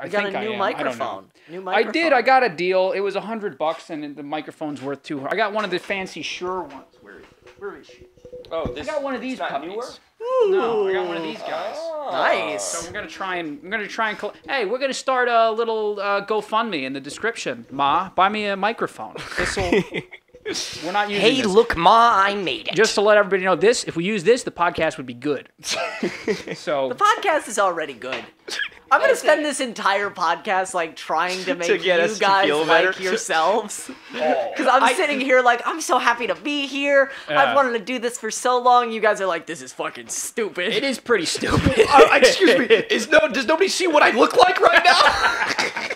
I got a new. I don't microphone. I did. I got a deal. It was a hundred bucks, and the microphone's worth two. I got one of the fancy Shure ones. Where is it? Where is she? Oh, this. I got one of these not puppies. newer? No, I got one of these guys. Oh. Nice. So we're gonna try and we're gonna try and. Hey, we're gonna start a little uh, GoFundMe in the description. Ma, buy me a microphone. This'll. we're not using Hey, this. look, Ma, I made it. Just to let everybody know, this if we use this, the podcast would be good. so The podcast is already good. I'm gonna spend this entire podcast like trying to make get you us to guys feel like better. yourselves. Oh. Because I'm sitting here like I'm so happy to be here. Yeah. I've wanted to do this for so long. You guys are like, this is fucking stupid. it is pretty stupid. Oh, excuse me. Is no? Does nobody see what I look like right now?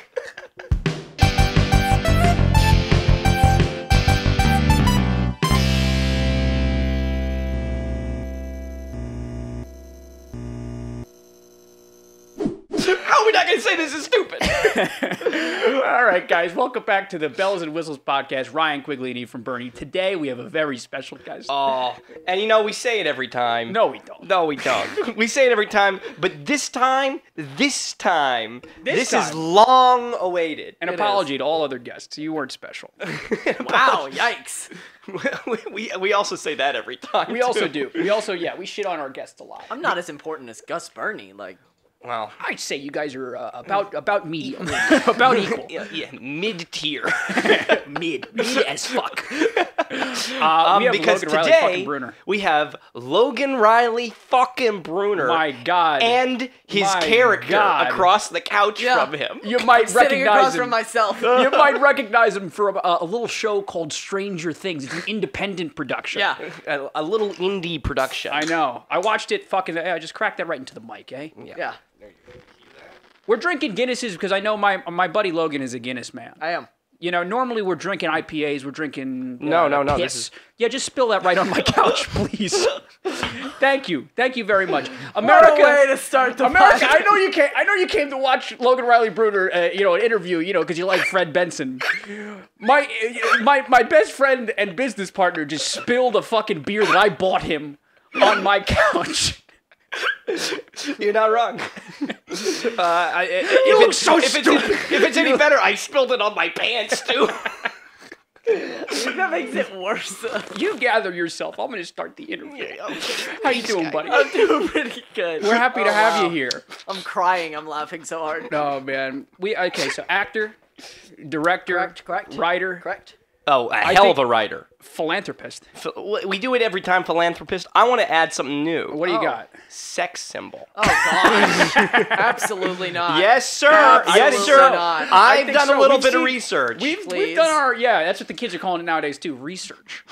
How are we not gonna say this is stupid? All right, guys, welcome back to the Bells and Whistles podcast. Ryan Quigley and Quiglini from Bernie. Today we have a very special guest. Oh, and you know we say it every time. no, we don't. No, we don't. we say it every time, but this time, this time, This this, is long awaited. An It apology to all other guests. You weren't special. wow, yikes. we, we, we also say that every time. We also do. We also, yeah, we shit on our guests a lot. I'm not as important as Gus Burney. Like, Well, I'd say you guys are uh, about about medium, about equal, yeah, yeah mid tier. mid, mid as fuck. Uh, Um, we have because Logan Riley fucking today Bruner. we have Logan Riley fucking Bruner My God, and his My character God. across the couch Yeah. from him. you might sitting recognize across him. from myself. you might recognize him from a, a little show called Stranger Things. It's an independent production. yeah. A, a little indie production. I know. I watched it. Fucking. I just cracked that right into the mic, eh? Yeah. We're drinking Guinnesses because I know my my buddy Logan is a Guinness man. I am. You know, normally we're drinking IPAs. We're drinking. No, uh, no, no, Piss. this is- Yeah, just spill that right on my couch, please. Thank you, thank you very much, What America. a way to start the America, I podcast. know you came. I know you came to watch Logan Riley Bruner, uh, you know, an interview, you know, because you like Fred Benson. My, my, my best friend and business partner just spilled a fucking beer that I bought him on my couch. You're not wrong. uh, I, if You look it's, so if It's, if it's any better, I spilled it on my pants too. that makes it worse. You gather yourself. I'm gonna start the interview. How you doing, buddy? I'm doing pretty good. We're happy to Oh, have wow. you here. I'm crying. I'm laughing so hard. Oh man, we okay. So actor, director, Correct, correct. writer, Correct. Oh, a hell think- of a writer. philanthropist. Ph- We do it every time, philanthropist. I want to add something new. What do you Oh. got? Sex symbol. Oh God. Absolutely not. Yes, sir. Absolutely yes, sir. not. I I've think done so. a little We've bit of seen- research. We've we've Please. done our yeah. That's what the kids are calling it nowadays too. Research.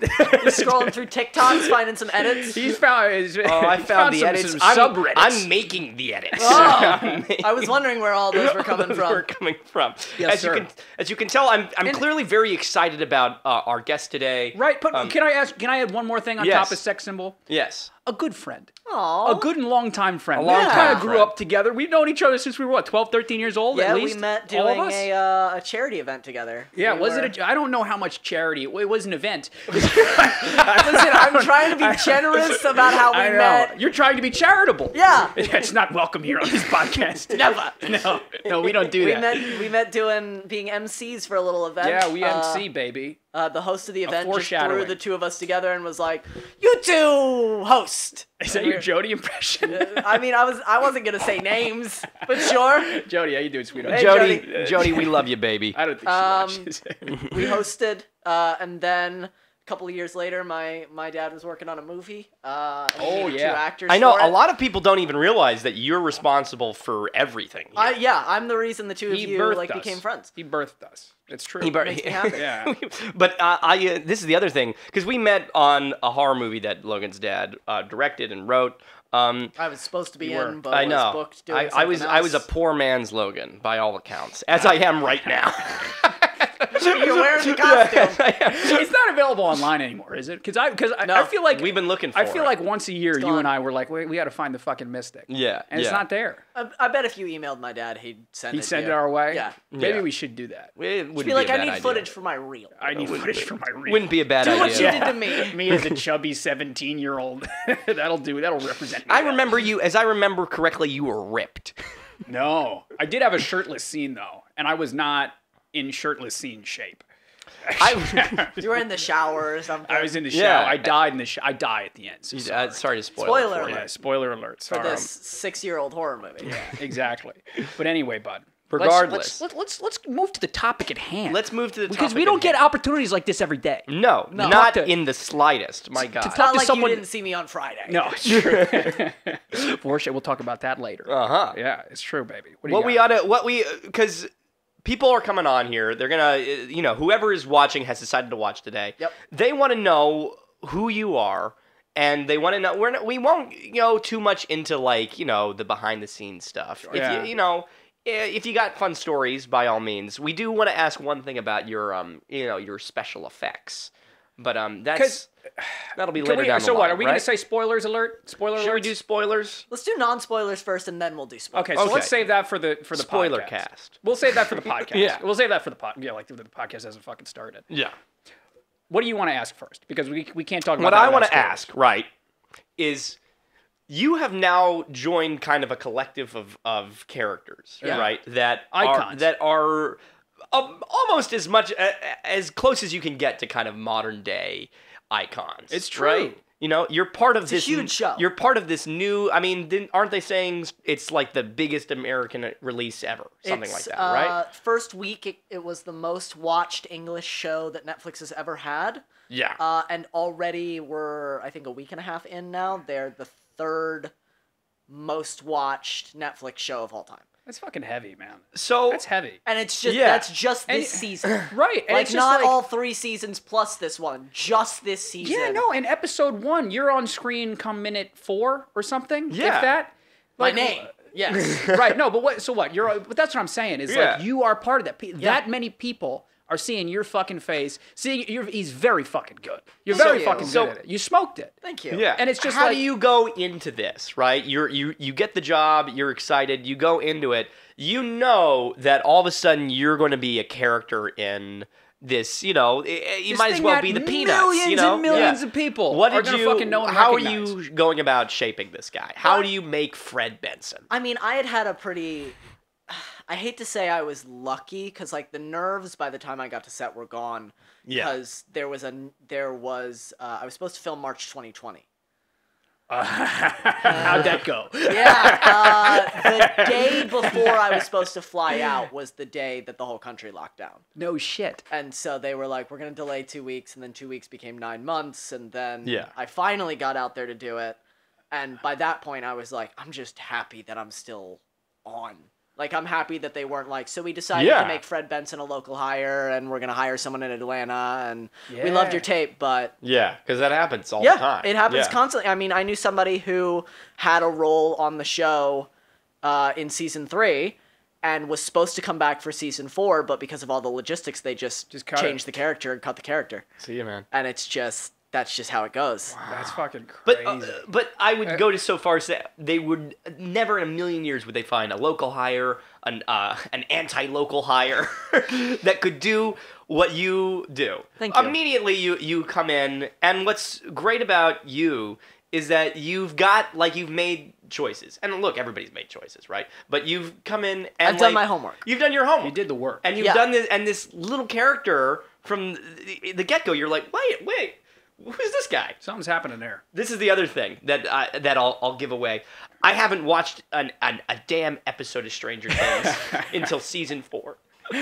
Scrolling through TikToks, finding some edits. He's found. He's, Oh, I he's found the some, edits. Some I'm, subreddits. I'm making the edits. Oh, I was wondering where all those were coming Those were from. coming from. Yes, as sir. you can, as you can tell, I'm, I'm And- clearly very excited about uh, our guest today. right. But Um, can I ask? Can I add one more thing on yes. top of sex symbol? Yes. A good friend. Aw. A good and long time friend. A we long-time kind of grew up together. We've known each other since we were what, 12, 13 years old Yeah, at we least. met All of doing a uh, a charity event together. Yeah, We was were- it? A, I don't know how much charity. It was an event. Listen, I'm trying to be generous about how we I know. met. You're trying to be charitable. Yeah. It's not welcome here on this podcast. Never. No, no, we don't do We that. met. We met doing being MCs for a little event. yeah, we Uh, MC, baby. Uh, the host of the event just threw the two of us together and was like, "You two host." Is that your Jody impression? I mean, I was I wasn't gonna say names, but sure. Jody, how you doing, sweetheart? Hey, Jody, Jody. Jody, we love you, baby. I don't think she Um, watches. We hosted, uh, and then a couple of years later, my my dad was working on a movie. Uh, Oh, yeah. two actors. I know for a lot of people don't even realize that you're responsible for everything. I, yeah, I'm the reason the two of he you like us. became friends. He birthed us. It's true. He bur- Makes me happy. Yeah. but uh, I uh, this is the other thing because we met on a horror movie that Logan's dad uh, directed and wrote. Um, I was supposed to be You were. in, but I was know. booked doing I, I was something I was a poor man's Logan by all accounts, as I am right now. You're wearing the costume. it's not available online anymore, is it? Because I because I, No. I feel like We've been looking for I feel it. like once a year, you and I were like, we, we got to find the fucking mystic. Yeah, and it's not there. I, I bet if you emailed my dad, he'd send He it. to sent it our way. Yeah. maybe Yeah. we should do that. It wouldn't Be like, a I bad need idea. footage for my reel. I need footage for my reel. Wouldn't be a bad Do idea. what you did to me. me as a chubby 17 year old. That'll do. That'll represent. I remember you, as I remember correctly, you were ripped. No, I did have a shirtless scene though, and I was not in shirtless scene shape. I, You were in the shower or something. I was in the shower. Yeah. shower. I died in the sh- I die at the end. So uh, sorry. sorry to spoil. Spoiler it for. Yeah, spoiler alert. for this six-year-old horror movie. Yeah, exactly. But anyway, bud. Regardless. let's, let's, let's let's move to the topic at hand. Let's move to the because we don't get hand. opportunities like this every day. No, No. not To- in the slightest. My God. It's talk not to like someone- you didn't see me on Friday. No, it's true. For shit, we'll talk about that later. Uh huh. Yeah, it's true, baby. What, do you What we ought to, what we, because people are coming on here. They're gonna, uh, you know, whoever is watching has decided to watch today. Yep. They want to know who you are, and they want to know. We're not, we won't go too much into like you know the behind the scenes stuff. If Yeah. you, you know. If you got fun stories, by all means, we do want to ask one thing about your, um, you know, your special effects, but um, that's that'll be Can later we- down so the line. what? Are we right? gonna say spoilers alert? Spoiler Should we do spoilers? Let's do non-spoilers first, and then we'll do spoilers. Okay, so let's save that for the for the Spoiler podcast. cast. We'll save that for the podcast. Yeah. we'll save that for the pod. Yeah, like the, the podcast hasn't fucking started. Yeah. What do you want to ask first? Because we, we can't talk about what I want to ask, right, is you have now joined kind of a collective of, of characters, Yeah. right? That are Icons. that are um, almost as much uh, as close as you can get to kind of modern day icons. It's true. Right? You know, you're part of a this huge show. You're part of this new. I mean, didn't, aren't they saying it's like the biggest American release ever, something like It's, that, right? uh, First week, it, it was the most watched English show that Netflix has ever had. Yeah. Uh, and already we're, I think, a week and a half in now. They're the third most watched Netflix show of all time. That's fucking heavy, man. so That's heavy. And it's just Yeah. that's just And- this season. Right. And like it's not like, all three seasons plus this one, just this season. Yeah, no. In episode one, you're on screen come minute four or something. Yeah. If that. My name. Yes. right. No, but what? So what? You're. But that's what I'm saying is Yeah. like you are part of that. Pe- That many people are seeing your fucking face. Seeing you're. He's very fucking good. You're Thank very you. fucking So- good at it. You smoked it. Thank you. Yeah, And it's just how like- do you go into this, right? You're you you get the job, you're excited, you go into it, you know that all of a sudden you're going to be a character in this. You know, i- i- you might as well be the peanuts. Millions you know, and millions Yeah. of people What are did gonna you? fucking know and how are you going about shaping this guy? How Well, do you make Fred Benson? I mean, I had had a pretty. I hate to say I was lucky because like the nerves by the time I got to set were gone. Yeah. Because there was a there was uh, I was supposed to film March 2020. How'd that go? Yeah. Uh, the day before I was supposed to fly out was the day that the whole country locked down. no shit. And so they were like, we're going to delay two weeks. And then two weeks became nine months. And then Yeah. I finally got out there to do it. And by that point, I was like, I'm just happy that I'm still on. Like, I'm happy that they weren't like, so we decided Yeah. to make Fred Benson a local hire and we're going to hire someone in Atlanta. And we loved your tape, but Yeah, because that happens all yeah, the time. it happens Yeah. constantly. I mean, I knew somebody who had a role on the show uh, in season three and was supposed to come back for season four, but because of all the logistics, they just, Just cut it. changed the character and cut the character. See you, man. And it's just that's just how it goes. That's fucking But crazy. uh, but I would Uh, go to so far as that they would never in a million years would they find a local hire, an uh, an anti-local hire that could do what you do. Thank you. Immediately you you come in, and what's great about you is that you've got like you've made choices. And look, everybody's made choices, right? But you've come in and I've done my homework. You've done your homework. you did the work. and you've Yeah. done this and this little character from the, the get-go you're like wait wait who's this guy Something's happening there. this is the other thing that I, that I'll, I'll give away. I haven't watched an, an, a damn episode of Stranger Things until season four.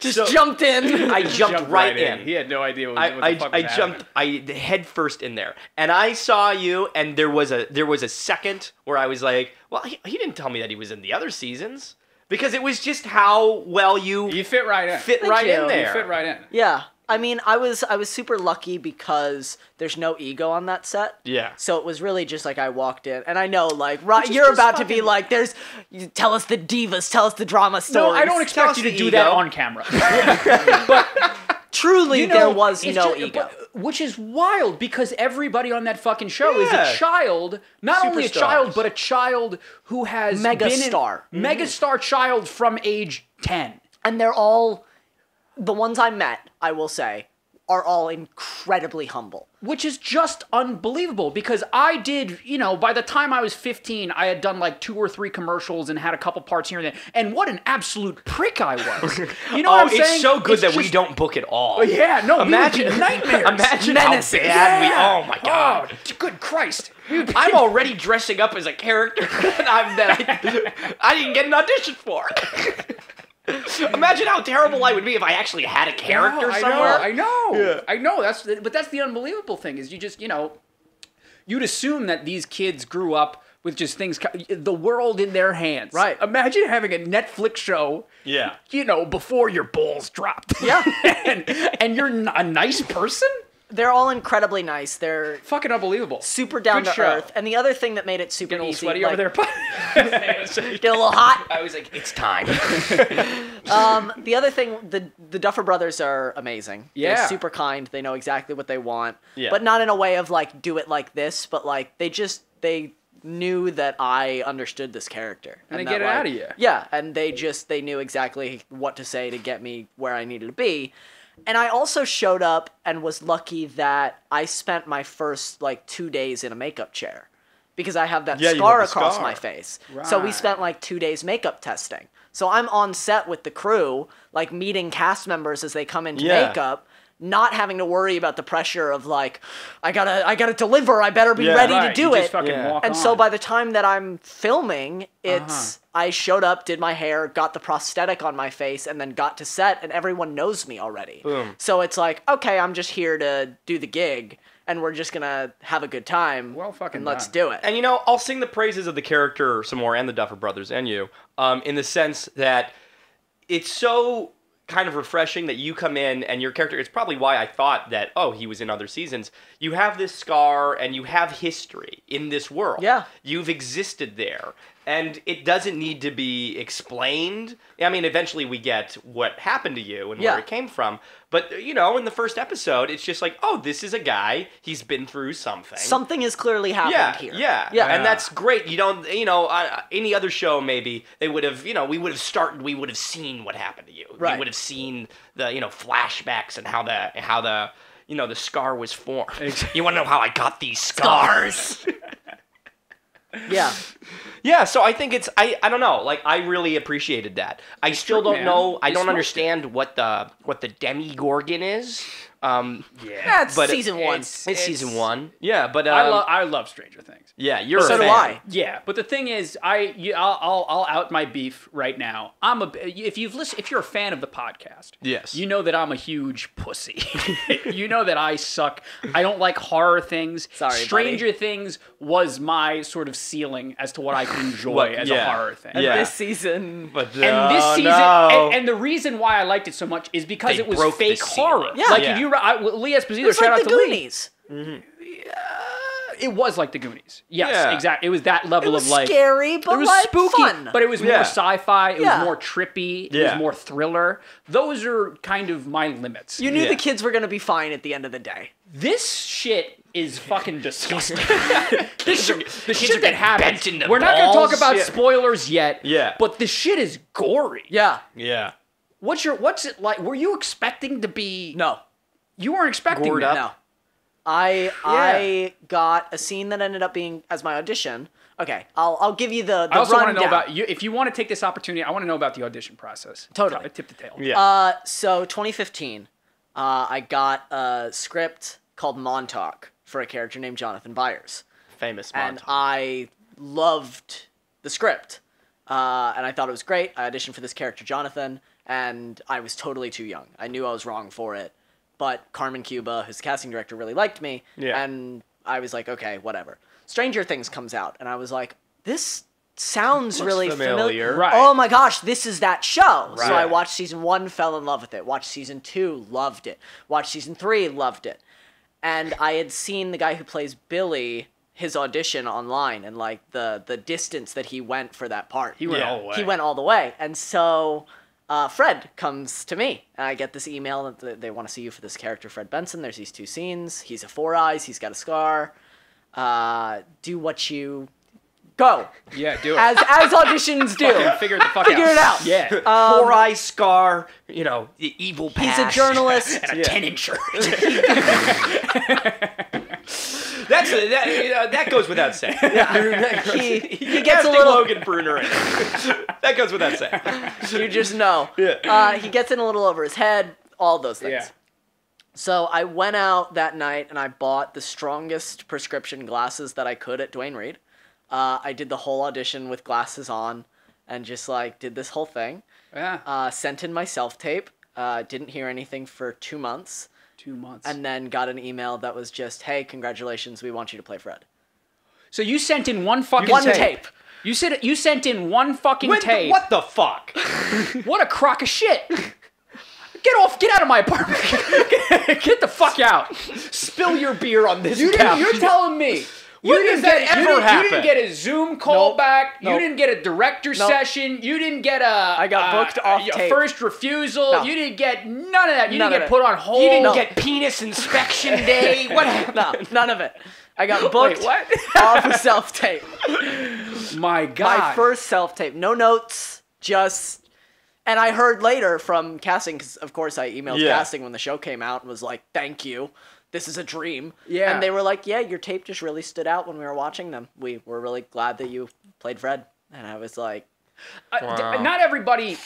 Just So- jumped in. I jumped, right, in. He had no idea what, I, what the I, fuck I was jumped I head first in there and I saw you and there was a there was a second where I was like well he, he didn't tell me that he was in the other seasons because it was just how well you. You fit right in. fit Thank right you. in there You fit right in. yeah. I mean, I was I was super lucky because there's no ego on that set. yeah So it was really just like I walked in, and I know like right, is you're just about to be fucking- like, "There's, you tell us the divas, tell us the drama No. I don't expect you to the do that on camera. But truly, You know, there was it's no ju- ego. but- which is wild because everybody on that fucking show is Yeah. a child. Not only a Superstars. child, but a child who has Megastar. been in, megastar child from age ten. and they're all the ones I met. I will say, are all incredibly humble. which is just unbelievable because I did, you know, by the time I was 15, I had done like two or three commercials and had a couple parts here and there. And what an absolute prick I was. You know oh, what I'm it's saying? so good It's that we don't book at all. Oh, yeah, no, imagine nightmares. Imagine Menacing. how bad we. Oh my oh, god. Oh, good Christ. We would be- I'm already dressing up as a character that, that I, I didn't get an audition for. Imagine how terrible I would be if I actually had a character No, I somewhere. Know, I know. Yeah. I know. That's the, but that's the unbelievable thing is you just you know, you'd assume that these kids grew up with just things the world in their hands. Right. Imagine having a Netflix show. Yeah. You know, before your balls dropped. Yeah. and, and you're a nice person. They're all incredibly nice. They're Fucking unbelievable. super down Good to show. ethere. And the other thing that made it super Getting a little easy, sweaty like, over there. get a little hot. I was like, it's time. Um, the other thing, the the Duffer Brothers are amazing. Yeah. They're super kind. They know exactly what they want. Yeah. But not in a way of like do it like this, but like they just they knew that I understood this character. And they that, get it like- outta you. Yeah, and they just they knew exactly what to say to get me where I needed to be. And I also showed up and was lucky that I spent my first like two days in a makeup chair. Because I have that Yeah, scar have across scar. my face. So we spent like two days makeup testing. So I'm on set with the crew, like meeting cast members as they come into Yeah. makeup, not having to worry about the pressure of like, I gotta, I gotta deliver. I better be Yeah. ready Right, to do you it. just fucking Yeah. walk and so by the time that I'm filming, it's Uh-huh. I showed up, did my hair, got the prosthetic on my face, and then got to set, and everyone knows me already. Boom. So it's like, okay, I'm just here to do the gig, and we're just gonna have a good time. Well fucking and let's done. do it. And you know, I'll sing the praises of the character some more, and the Duffer Brothers, and you, um, in the sense that it's so kind of refreshing that you come in and your character. It's probably why I thought that oh, he was in other seasons. You have this scar and you have history in this world. Yeah. you've existed there, and it doesn't need to be explained. I mean, eventually we get what happened to you and Yeah. where it came from. But you know, in the first episode, it's just like, oh, this is a guy. He's been through something. Something has clearly happened Yeah, here. yeah, yeah. and that's great. You don't, you know, uh, any other show maybe they would have, you know, we would have started, we would have seen what happened to you. Right. We would have seen the, you know, flashbacks and how the, how the, you know, the scar was formed. you want to know how I got these scars? yeah. yeah, so I think it's, I, I don't know, like I really appreciated that. I still don't man. know, I don't understand what the, what the Demogorgon is. Um, yeah, That's But it- season one. it's- it's, season one. Yeah, but um, I love I love Stranger Things. Yeah, you're So a do fan. I. Yeah, but the thing is, I you, I'll, I'll I'll out my beef right now. I'm a if you've listened if you're a fan of the podcast, Yes. you know that I'm a huge pussy. you know that I suck. I don't like horror things. Sorry, buddy. Stranger Things was my sort of ceiling as to what I can enjoy What- as yeah. a horror thing. Yeah. This season. But no, And this oh, season, no. and, and the reason why I liked it so much is because They it was fake horror. Yeah. like Yeah. if you, I, Lee Esposito, It's shout like out the to Lee. Goonies. Mm-hmm. It was like the Goonies. Yes, Yeah. exactly. It was that It level was of like scary, but it was like spooky, fun. but it was more sci-fi. It Yeah. was more trippy. It Yeah. was more thriller. Those are kind of my limits. you knew Yeah. the kids were gonna be fine at the end of the day. this shit is fucking disgusting. this shit, the shit that getting happens. bent in the We're not gonna talk about Yeah. spoilers yet. Yeah. but the shit is gory. Yeah. Yeah. What's your what's it like? Were you expecting to be? No. You weren't expecting Gored that. up? No. I I got a scene that ended up being as my audition. Okay, I'll I'll give you the the I also want to know about you. If you want to take this opportunity, I want to know about the audition process. Totally. Tip the tail. Yeah. Uh, so 2015, uh, I got a script called Montauk for a character named Jonathan Byers, Famous Montauk. and Montauk. I loved the script, uh, and I thought it was great. I auditioned for this character, Jonathan, and I was totally too young. I knew I was wrong for it, but Carmen Cuba, who's the casting director, really liked me, Yeah. and I was like, okay, whatever. Stranger Things comes out, and I was like, this sounds really familiar. familiar. Right. Oh my gosh, this is that show. So I watched season one, fell in love with it. Watched season two, loved it. Watched season three, loved it. And I had seen the guy who plays Billy his audition online and like the the distance that he went for that part. He went Yeah. all the way. He went all the way. And so uh, Fred comes to me. And I get this email that they want to see you for this character, Fred Benson. There's these two scenes. He's a four eyes. He's got a scar. Uh, do what you Go. Yeah, do it. As as auditions do. Figure the fuck Figure out. it out. Yeah. Four eye scar, you know, the evil He's a journalist. and a 10 incher. That's a, that, you know, that goes without saying. he he gets a little Logan Bruner in. that goes without saying. you just know. Yeah. Uh, he gets in a little over his head, all those things. Yeah. So I went out that night and I bought the strongest prescription glasses that I could at Duane Reade. Uh, I did the whole audition with glasses on and just like did this whole thing. Yeah. Uh, sent in my self tape. Uh, didn't hear anything for two months, Two months. and then got an email that was just, "Hey, congratulations, we want you to play Fred." so you sent in one fucking One tape. tape. You said you sent in one fucking When the- tape. what the fuck? What a crock of shit. Get off! Get out of my apartment! get the fuck out! Spill your beer on this You couch. you're telling me. You When didn't does that get, you ever didn't, You didn't get a Zoom call Nope. back. You didn't get a director Nope. session. You didn't get a. I got uh, booked off a tape. first refusal. No. You didn't get none of that. You None didn't get put on hold. You didn't No. get penis inspection day. What happened? No, none of it. I got booked Wait, what? off of self tape. My God. My first self tape, no notes, just. And I heard later from casting, because of course I emailed Yeah. casting when the show came out and was like, "Thank you, this is a dream." Yeah. And they were like, "Yeah, your tape just really stood out when we were watching them. We were really glad that you played Fred." And I was like, Uh, d- not everybody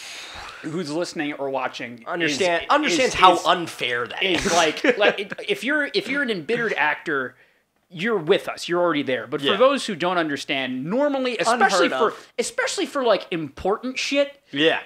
who's listening or watching Understand is- understands is- how is- unfair that is. is like like if you're if you're an embittered actor you're with us you're already there but Yeah. for those who don't understand normally especially Unheard for of. especially for like important shit yeah.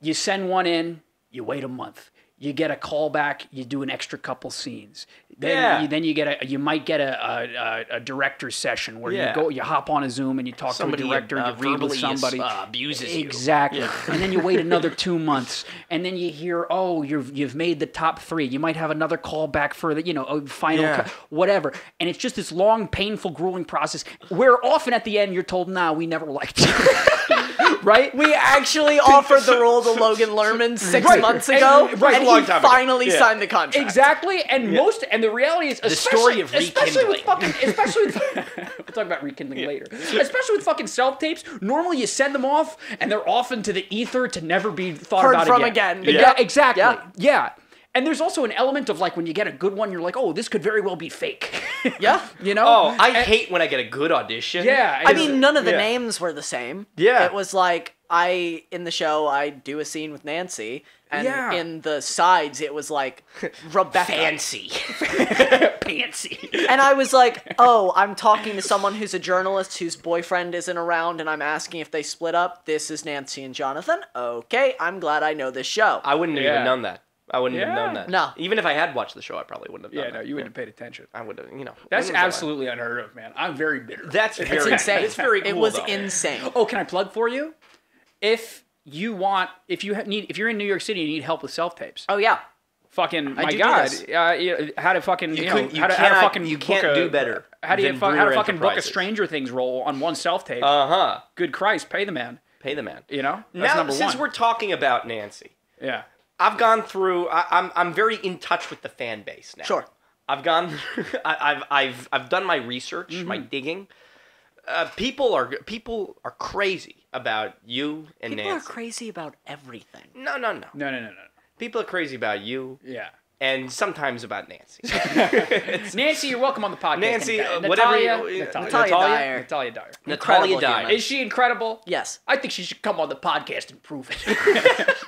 you send one in you wait a month you get a callback, you do an extra couple scenes then Yeah. you, then you get a you might get a a, a, director session where Yeah. you go you hop on a zoom and you talk Somebody to a director uh, you read with verbally somebody uh, abuses you. Exactly. And then you wait another two months, and then you hear, oh, you've you've made the top three. You might have another callback for the, you know, a final, Yeah. cut, whatever. And it's just this long, painful, grueling process where often at the end you're told, nah, we never liked you. right? "We actually offered the role to Logan Lerman six Right. months And- ago, right, and a long he time ago. finally Yeah. signed the contract." Exactly, and most, and the reality is, especially, story of especially with fucking, especially with, we'll talk about rekindling later. Especially with fucking self tapes, normally you send them off, and they're off into the ether to never be thought Heard about from again. again. Yeah, Yeah. exactly. Yeah. Yeah. And there's also an element of like when you get a good one, you're like, oh, this could very well be fake. Yeah. you know? Oh, I And- hate when I get a good audition. yeah. I mean, none of the yeah. names were the same. Yeah. It was like I in the show I do a scene with Nancy, and Yeah. in the sides it was like Rebecca. Fancy. fancy. And I was like, oh, I'm talking to someone who's a journalist whose boyfriend isn't around, and I'm asking if they split up. This is Nancy and Jonathan. Okay, I'm glad I know this show. I wouldn't have Yeah. even known that. I wouldn't have Yeah. known that. No. Even if I had watched the show, I probably wouldn't have Yeah, known no, that. you wouldn't have paid attention. I would have, you know. That's when was I? absolutely unheard of, man. I'm very bitter. That's it's very insane. It's very cool. It was though. insane. Oh, can I plug for you? If you want, if you ha- need, if you're in New York City and you need help with self tapes, Oh yeah. fucking my do do god, this. uh, you, how to fucking you, know couldn't- you how to, how to cannot- fucking you book can't a- do better How do you than fu- how to Brewer fucking book a Enterprises. Stranger Things role on one self tape? Uh huh. Good Christ, pay the man. Pay the man. You know that's now, number since one. we're talking about Nancy, yeah. I've gone through. I, I'm I'm very in touch with the fan base now. Sure. I've gone. I, I've I've I've done my research, my Mm-hmm. digging. Uh, people are people are crazy about you and Nancy. People are crazy about everything. no, no, no. No, no, no, no. People are crazy about you Yeah. and sometimes about Nancy. Nancy, you're welcome on the podcast. Nancy, anytime. uh, whatever Natalia, you- Natalia, Natalia Natalia? Dyer. Natalia Dyer. Natalia Dyer. Is she incredible? Yes. I think she should come on the podcast and prove it.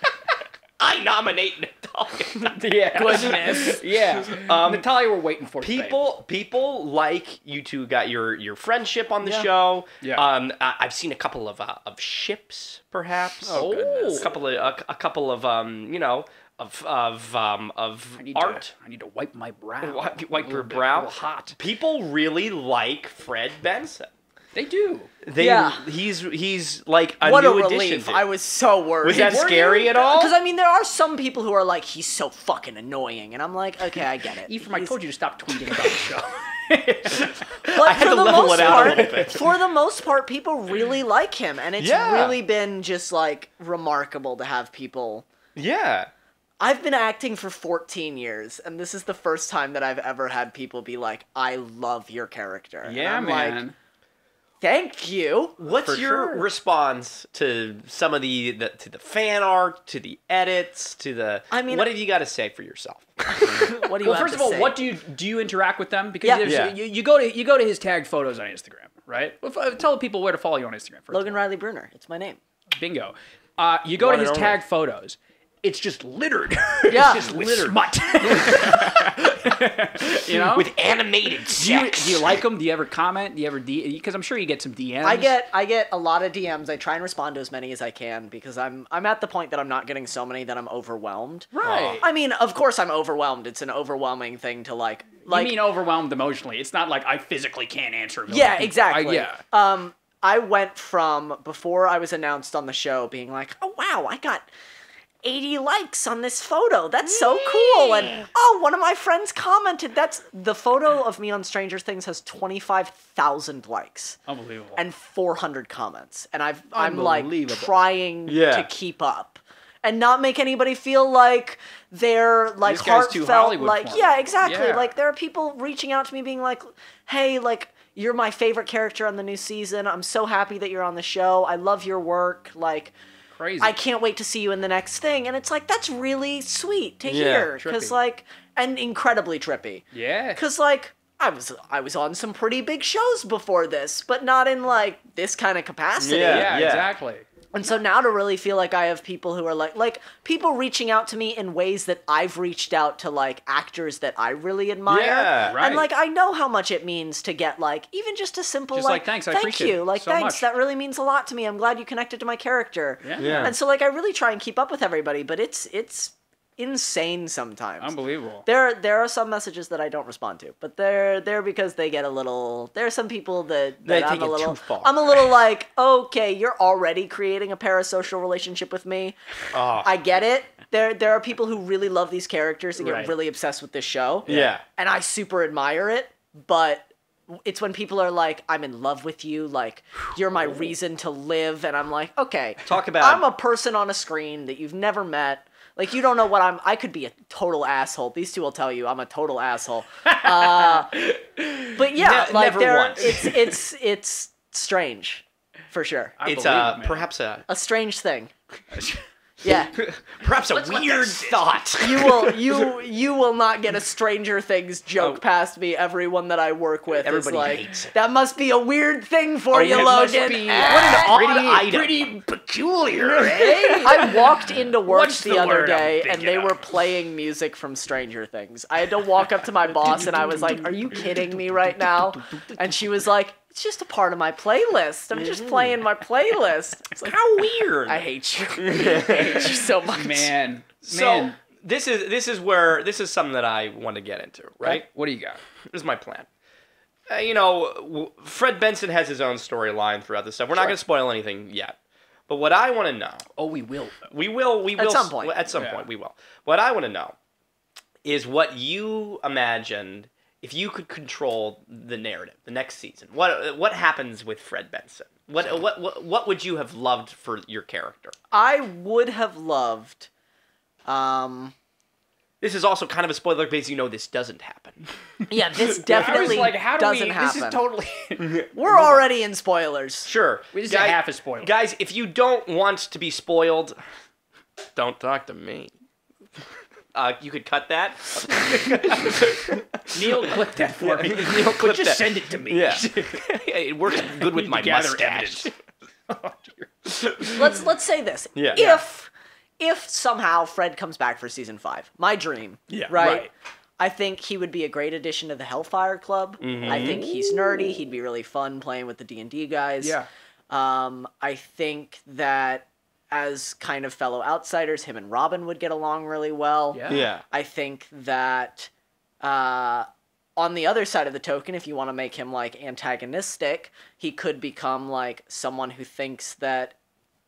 I nominate Natalia. yeah. Goodness. Yeah. Um, Natalia, we're waiting for today. people people like you two got your your friendship on the Yeah. show Yeah. um I, i've seen a couple of uh, of ships perhaps Oh, goodness. a couple of a, a couple of um you know of of um of I need art To, I need to wipe my brow. Wipe- wipe your brow. hot. people really like fred benson They do. they Yeah. he's he's like a what a new addition relief. to- I was so worried. was that Were scary you? at all Because I mean, there are some people who are like, he's so fucking annoying, and I'm like, okay, I get it. Ephraim, I told you to stop tweeting about the show. But I had for to the level most it out part, little bit. for the most part, people really like him, and it's Yeah. really been just like remarkable to have people. yeah I've been acting for 14 years, and this is the first time that I've ever had people be like, "I love your character." And yeah, I'm man. Like, Thank you. What's For your sure. response to some of the, the to the fan art, to the edits, to the? I mean- what have you got to say for yourself? What do you Well, first to of all, say? what do you do? You interact with them because Yeah. Yeah. You, you go to you go to his tagged photos on Instagram, right? Well, f- tell people where to follow you on Instagram. First Logan Riley Bruner. It's my name. Bingo. Uh, you go One to his and tagged photos. It's just littered. Yeah. it's just with Littered. smut. you know. With animated do you, sex. do you like them? Do you ever comment? Do you ever D? Because I'm sure you get some DMs. I get I get a lot of DMs. I try and respond to as many as I can because I'm I'm at the point that I'm not getting so many that I'm overwhelmed. right. I mean, of course I'm overwhelmed. It's an overwhelming thing to like like you mean overwhelmed emotionally? It's not like I physically can't answer. a Yeah, people. exactly. I, yeah. Um, I went from before I was announced on the show being like, oh wow, I got 80 likes on this photo. That's so cool. And oh, one of my friends commented. That's the photo of me on Stranger Things has 25,000 likes Unbelievable. and 400 comments. And I've I'm like trying Yeah. to keep up. And not make anybody feel like they're like This heartfelt, like yeah, exactly. Yeah. Like there are people reaching out to me being like, "Hey, like you're my favorite character on the new season. I'm so happy that you're on the show. I love your work. Like Crazy. I can't wait to see you in the next thing." And it's like that's really sweet to Yeah, hear cuz like and incredibly trippy. Yeah. Cuz like I was I was on some pretty big shows before this, but not in like this kind of capacity. Yeah. yeah, yeah. exactly. And so now to really feel like I have people who are like like people reaching out to me in ways that I've reached out to like actors that I really admire. Yeah, right. And like I know how much it means to get like even just a simple Just like, like, "Thanks, I thank appreciate you. Like so thanks. much." That really means a lot to me. I'm glad you connected to my character. Yeah. Yeah. And so like I really try and keep up with everybody, but it's it's insane sometimes. Unbelievable. There, there are some messages that I don't respond to, but they're they're because they get a little. There are some people that, They I'm take a it little. too far. I'm a little like, okay, you're already creating a parasocial relationship with me. Oh. I get it. There, there are people who really love these characters and get Right. really obsessed with this show. Yeah. and I super admire it, but. It's when people are like, "I'm in love with you," like you're my reason to live, and I'm like, "Okay, Talk about- I'm a person on a screen that you've never met. Like you don't know what I'm. I could be a total asshole. These two will tell you I'm a total asshole. Uh, but yeah, Ne- like never once. it's it's it's strange, for sure. I It's believe uh, man. perhaps a A strange thing. Yeah, perhaps a Let's weird thought. you will you you will not get a Stranger Things joke Oh. past me. Everyone that I work with Everybody is like, hates it. that must be a weird thing for Oh, you, it must Logan. be-. What an odd pretty, item. pretty peculiar, eh? I walked into work What's the, the other day and they were playing music from Stranger Things. I had to walk up to my boss and I was like, "Are you kidding me right now?" And she was like, "It's just a part of my playlist. I'm just playing my playlist." It's like, How weird. I hate you. I hate you so much. Man, so man. this is this is where this is something that I want to get into, right? What do you got? This is my plan. Uh, you know, Fred Benson has his own storyline throughout this stuff. We're not going to spoil anything yet. But what I want to know, Oh, we will. We will, we will At some point. At some Yeah. point, we will. What I want to know is what you imagined if you could control the narrative, the next season. What what happens with Fred Benson? What what what, what would you have loved for your character? I would have loved. Um. This is also kind of a spoiler because you know this doesn't happen. Yeah, this definitely like, how do doesn't we? happen. This is totally. We're already in spoilers. Sure. This is a half a spoiler. Guys, if you don't want to be spoiled, don't talk to me. Uh, you could cut that. Neil, clip that for me. Neil, but clip just that. send it to me. Yeah. it works good with my gather mustache. Oh, let's let's say this. Yeah. If if somehow Fred comes back for season five, my dream. Yeah, Right. right. I think he would be a great addition to the Hellfire Club. Mm-hmm. I think he's nerdy. He'd be really fun playing with the D and D guys. Yeah. Um, I think that as kind of fellow outsiders, him and Robin would get along really well. Yeah. Yeah. I think that uh, on the other side of the token, if you want to make him like antagonistic, he could become like someone who thinks that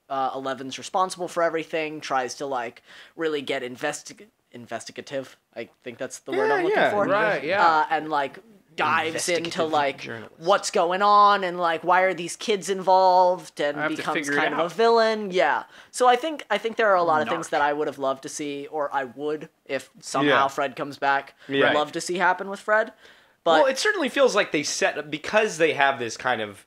uh, Eleven's responsible for everything, tries to like really get investi- investigative. I think that's the word Yeah, I'm looking yeah, for. right, yeah. Uh, and like dives into like journalist. what's going on and like why are these kids involved and I have to becomes kind of a villain. Yeah. So I think I think there are a lot of things that I would have loved to see, or I would if somehow Yeah. Fred comes back. Yeah. I'd love to see happen with Fred. But well, it certainly feels like they set up because they have this kind of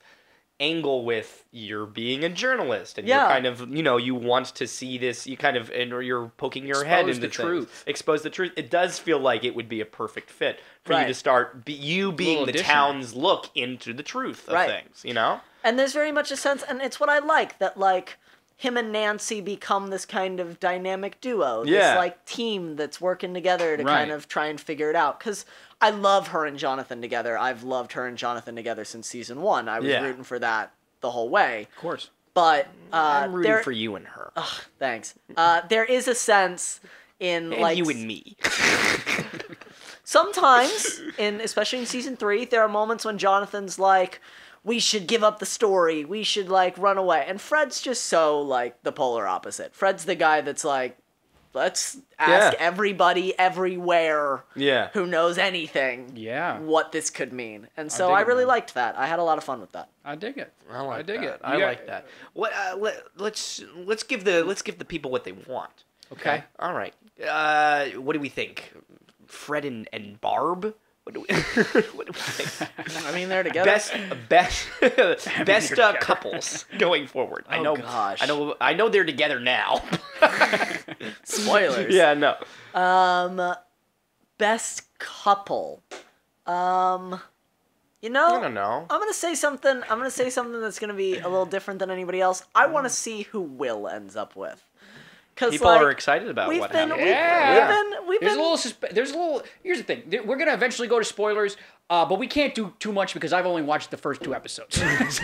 angle with you're being a journalist and Yeah. you're kind of you know you want to see this you kind of and or you're poking your head Expose into the things. truth. expose the truth it does feel like it would be a perfect fit for you to start be, you being the town's look into the truth of Right. things you know And there's very much a sense, and it's what I like that like him and Nancy become this kind of dynamic duo, this like team that's working together to Right. kind of try and figure it out. Because I love her and Jonathan together. I've loved her and Jonathan together since season one. I was Yeah. rooting for that the whole way. Of course. But uh, i'm rooting there, for you and her thanks. Uh, there is a sense in and like you and me sometimes in especially in season three there are moments when jonathan's like we should give up the story we should like run away and fred's just so like the polar opposite fred's the guy that's like let's ask Yeah. everybody everywhere yeah who knows anything Yeah. what this could mean and so dig i, really man. liked that i had a lot of fun with that I dig it. I like I dig that. it. I You got- like that. What? Uh, let, let's let's give the let's give the people what they want. Okay. All right. Uh, what do we think? Fred and, and Barb. What do we? what do we think? i mean they're together best best best uh, together. couples going forward. I Oh, know. gosh. I know. I know they're together now. spoilers yeah. No. um best couple um you know I don't know. I'm gonna say something. I'm gonna say something that's gonna be a little different than anybody else. I want to see who Will ends up with. Cause People like, are excited about we've what been, happened. we've, Yeah. we've been, we've There's a been. little. Suspe- there's a little. Here's the thing. We're gonna eventually go to spoilers, uh, but we can't do too much because I've only watched the first two episodes.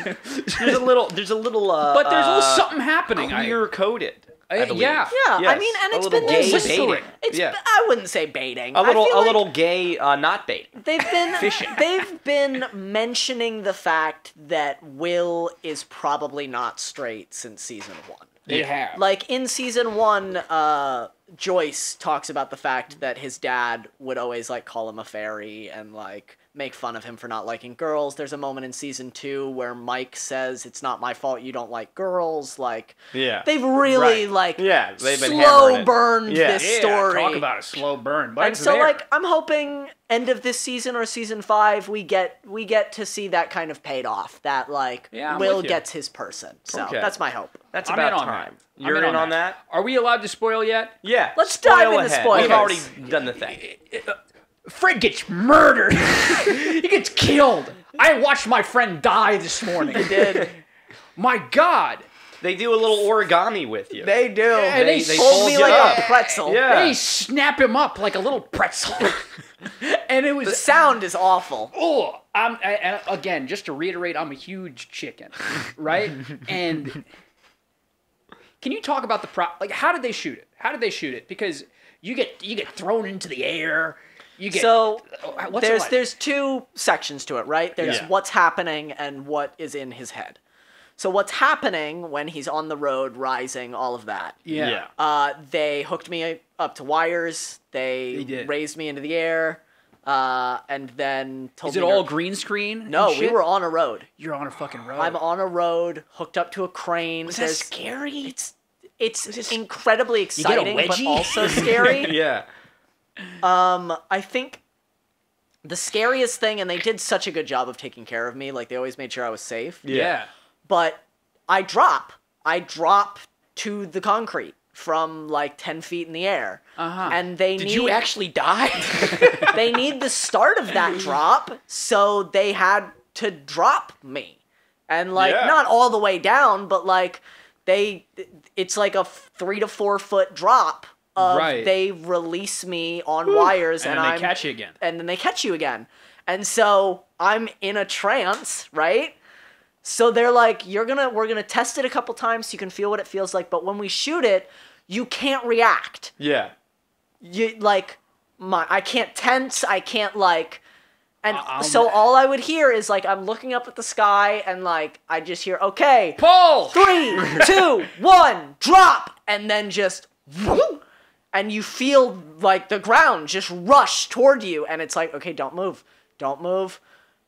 There's a little. There's a little. Uh, but there's a little uh, something happening. I- Queer coded. I Uh, believe. yeah. yeah, I mean, and a it's little been gay whispering. baiting. It's. yeah. I wouldn't say baiting. A little. I A feel like little gay. Uh, not baiting. They've been Fishing. they've been mentioning the fact that Will is probably not straight since season one. They have. Like in season one, uh, Joyce talks about the fact that his dad would always like call him a fairy and like make fun of him for not liking girls. There's a moment in season two where Mike says, "It's not my fault you don't like girls." Like Yeah. they've really Right. like Yeah, they've been slow burned Yeah. this yeah, story. Talk about a slow burn. But and so there. like I'm hoping end of this season or season five we get we get to see that kind of paid off. That like Yeah, I'm Will gets his person. So Okay. that's my hope. That's I'm about in on time. that. I'm You're in, on that. Are we allowed to spoil yet? Yeah. Let's spoil dive into ahead. spoilers. We've already done the thing. Fred gets murdered. he gets killed. I watched my friend die this morning. He did My God. They do a little origami with you. they do? Yeah, they they fold fold me you like up. a pretzel. Yeah. They snap him up like a little pretzel. and it was The was sound is awful. oh, I'm I, I- again just to reiterate, I'm a huge chicken, right? and can you talk about the prop? Like, how did they shoot it? How did they shoot it? Because you get you get thrown into the air. You get So Oh, what's there's like? there's two sections to it, right? There's Yeah. what's happening and what is in his head. So what's happening when he's on the road, rising, all of that. yeah. Yeah. Uh, they hooked me up to wires. They, They raised me into the air, uh, and then told Is it me to- all green screen? No, we were on a road. You're on a fucking road. I'm on a road, hooked up to a crane. Was that scary? It's it's incredibly exciting, but also scary. yeah. Um, I think the scariest thing, and they did such a good job of taking care of me. Like they always made sure I was safe. yeah. But I drop. I drop to the concrete from like ten feet in the air. Uh-huh. And they Did need you actually die? they need the start of that drop, so they had to drop me. And like Yeah. not all the way down, but like they it's like a three to four foot drop of Right. they release me on wires And and, I'm catch you again. and then they catch you again. And so I'm in a trance, right? So they're like, you're gonna we're gonna test it a couple times so you can feel what it feels like, but when we shoot it, you can't react yeah. you like my I can't tense, I can't like and I'll- so all I would hear is like I'm looking up at the sky and like I just hear okay Pull. three two one drop and then just whoop, and you feel like the ground just rush toward you and it's like okay don't move. Don't move.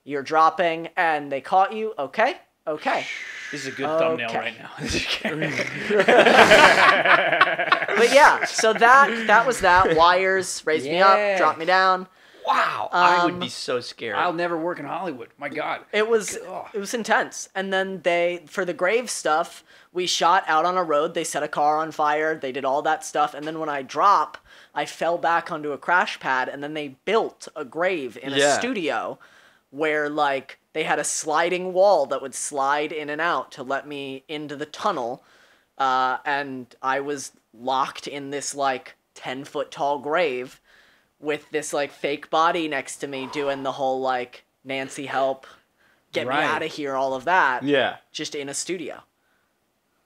You're dropping and they caught you. Okay. Okay. This is a good thumbnail right now. but yeah so that that was that. Wires raised me up dropped me down Wow, I would Um, be so scared. I'll never work in Hollywood. My God. It was Ugh. it was intense. And then they for the grave stuff, we shot out on a road. They set a car on fire. They did all that stuff. And then when I drop, I fell back onto a crash pad. And then they built a grave in Yeah. a studio where like they had a sliding wall that would slide in and out to let me into the tunnel. Uh, and I was locked in this like ten foot tall grave with this like fake body next to me doing the whole like Nancy help get Right. me out of here all of that yeah. just in a studio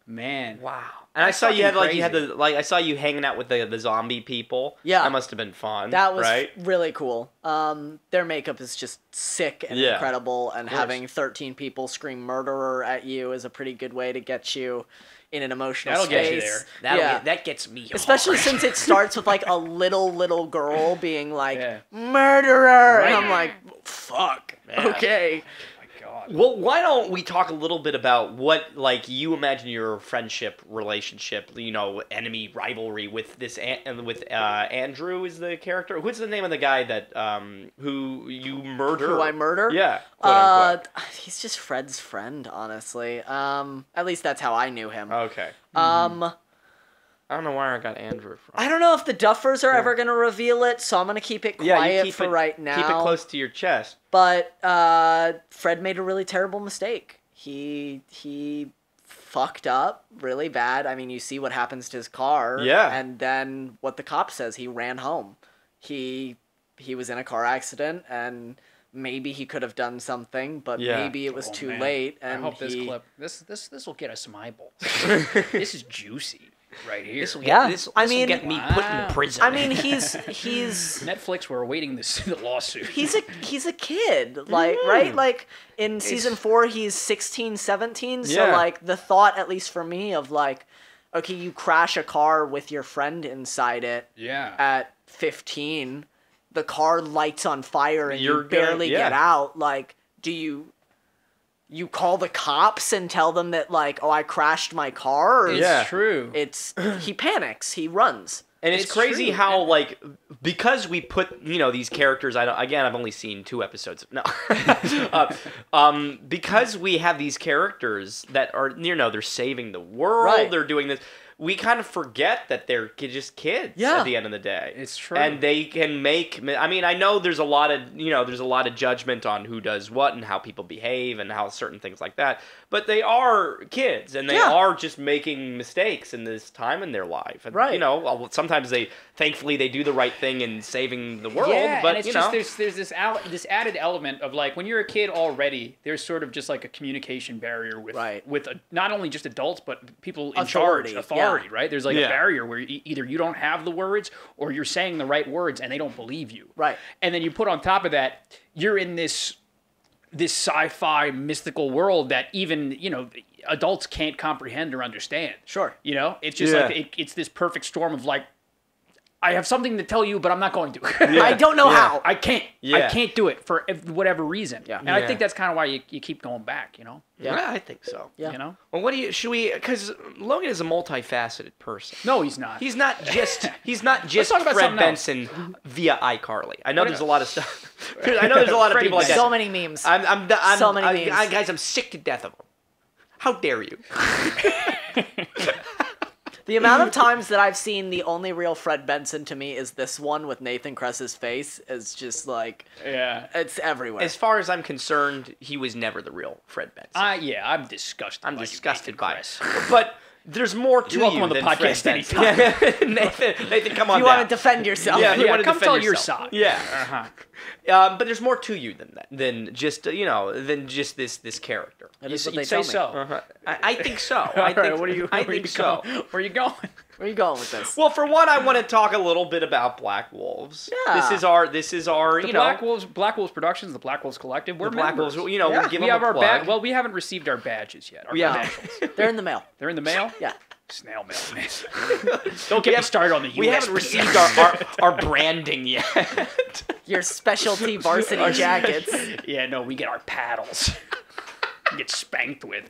Man. Wow. And I saw you had fucking like you had the like I saw you hanging out with the the zombie people. Yeah. That must have been fun. that was right. really cool um their makeup is just sick and Yeah. incredible and having 13 people scream murderer at you is a pretty good way to get you in an emotional That'll space get you there. That'll yeah. get, that gets me. Especially hard. since it starts with like a little little girl being like Yeah. murderer, and I'm like, fuck. Yeah. Okay. Well, why don't we talk a little bit about what like you imagine your friendship relationship, you know, enemy rivalry with this and with uh, Andrew is the character. What's the name of the guy that um who you murder? Who I murder? Yeah. Uh, he's just Fred's friend, honestly. Um, at least that's how I knew him. okay. Um, I don't know where I got Andrew from. I don't know if the Duffers are ever gonna reveal it, so I'm gonna keep it quiet yeah, you keep for it right now. Keep it close to your chest. But uh, Fred made a really terrible mistake. He he fucked up really bad. I mean, you see what happens to his car. Yeah. And then what the cop says, he ran home. He he was in a car accident and maybe he could have done something, but Yeah. maybe it was Oh, too man. late. I And hope this clip this this this will get us some eyeballs. this is juicy right here. This will get, Yeah, this, I this will mean- get me put in prison. I mean, he's he's Netflix, we're awaiting this the lawsuit. he's a he's a kid mm. like right like in season four he's 16 17 so Yeah. like the thought at least for me of like okay you crash a car with your friend inside it yeah. at 15 the car lights on fire and You're you gonna- barely yeah. get out like do you you call the cops and tell them that like oh i crashed my car or it's Yeah. true. it's he panics he runs And it's, It's crazy true. how like because we put you know these characters. I don't, again I've only seen two episodes. No, uh, um, because we have these characters that are you know they're saving the world. Right. They're doing this. We kind of forget that they're just kids Yeah. at the end of the day. It's true. and they can make. I mean, I know there's a lot of you know there's a lot of judgment on who does what and how people behave and how certain things like that. But they are kids and they Yeah. are just making mistakes in this time in their life. And, Right. You know, sometimes they thankfully they do the right thing in saving the world. yeah, but and it's you just know, there's there's this al- this added element of like when you're a kid already, there's sort of just like a communication barrier with Right. with a, not only just adults but people in Authority, charge, authority, yeah. Right? There's like Yeah. a barrier where either you don't have the words or you're saying the right words and they don't believe you. Right. And then you put on top of that, you're in this this sci-fi mystical world that even you know adults can't comprehend or understand. Sure. You know, it's just Yeah. like it, it's this perfect storm of like, I have something to tell you, but I'm not going to. i don't know Yeah. how I can't. Yeah. I can't do it for whatever reason. Yeah. And I think that's kind of why you, you keep going back. You know. Yeah. yeah, I think so. Yeah. You know. Well, what do you should we? Because Logan is a multifaceted person. No, he's not. He's not just he's not just talk about Fred something else. Benson via iCarly. I know there's a- a lot of stuff. I know there's a lot of people like that. so many memes I'm, I'm, I'm, So many I, memes. I, guys, I'm sick to death of them. How dare you? The amount of times that I've seen the only real Fred Benson to me is this one with Nathan Kress's face is just like yeah. it's everywhere. As far as I'm concerned, he was never the real Fred Benson. I yeah. I'm disgusted. I'm by disgusted Nathan by Kress. it. But there's more to You're welcome you on the than podcast Fred Benson. anytime. Nathan, Nathan, come on you want to defend yourself. yeah, you Yeah, want to come defend tell your yourself. side. Yeah. Uh-huh. Um, but there's more to you than that, than just uh, you know, than just this this character. That You, what they say so. Uh-huh. I, I think so. I right, think. what are you? I are you think so. going? Where are you going? Where are you going with this? Well, for one, I want to talk a little bit about Black Wolves. Yeah. This is our. This is our. The you Black know. Wolves, Black Wolves Productions, the Black Wolves Collective. We're the Black. Wolves. You know, Yeah. we'll give we them have a our badge. Well, we haven't received our badges yet. Our Yeah. They're in the mail. They're in the mail. Yeah. Snail mail. Don't get me started on the we haven't received our, our, our branding yet. Your specialty varsity jackets. Yeah, no, we get our paddles. get spanked with.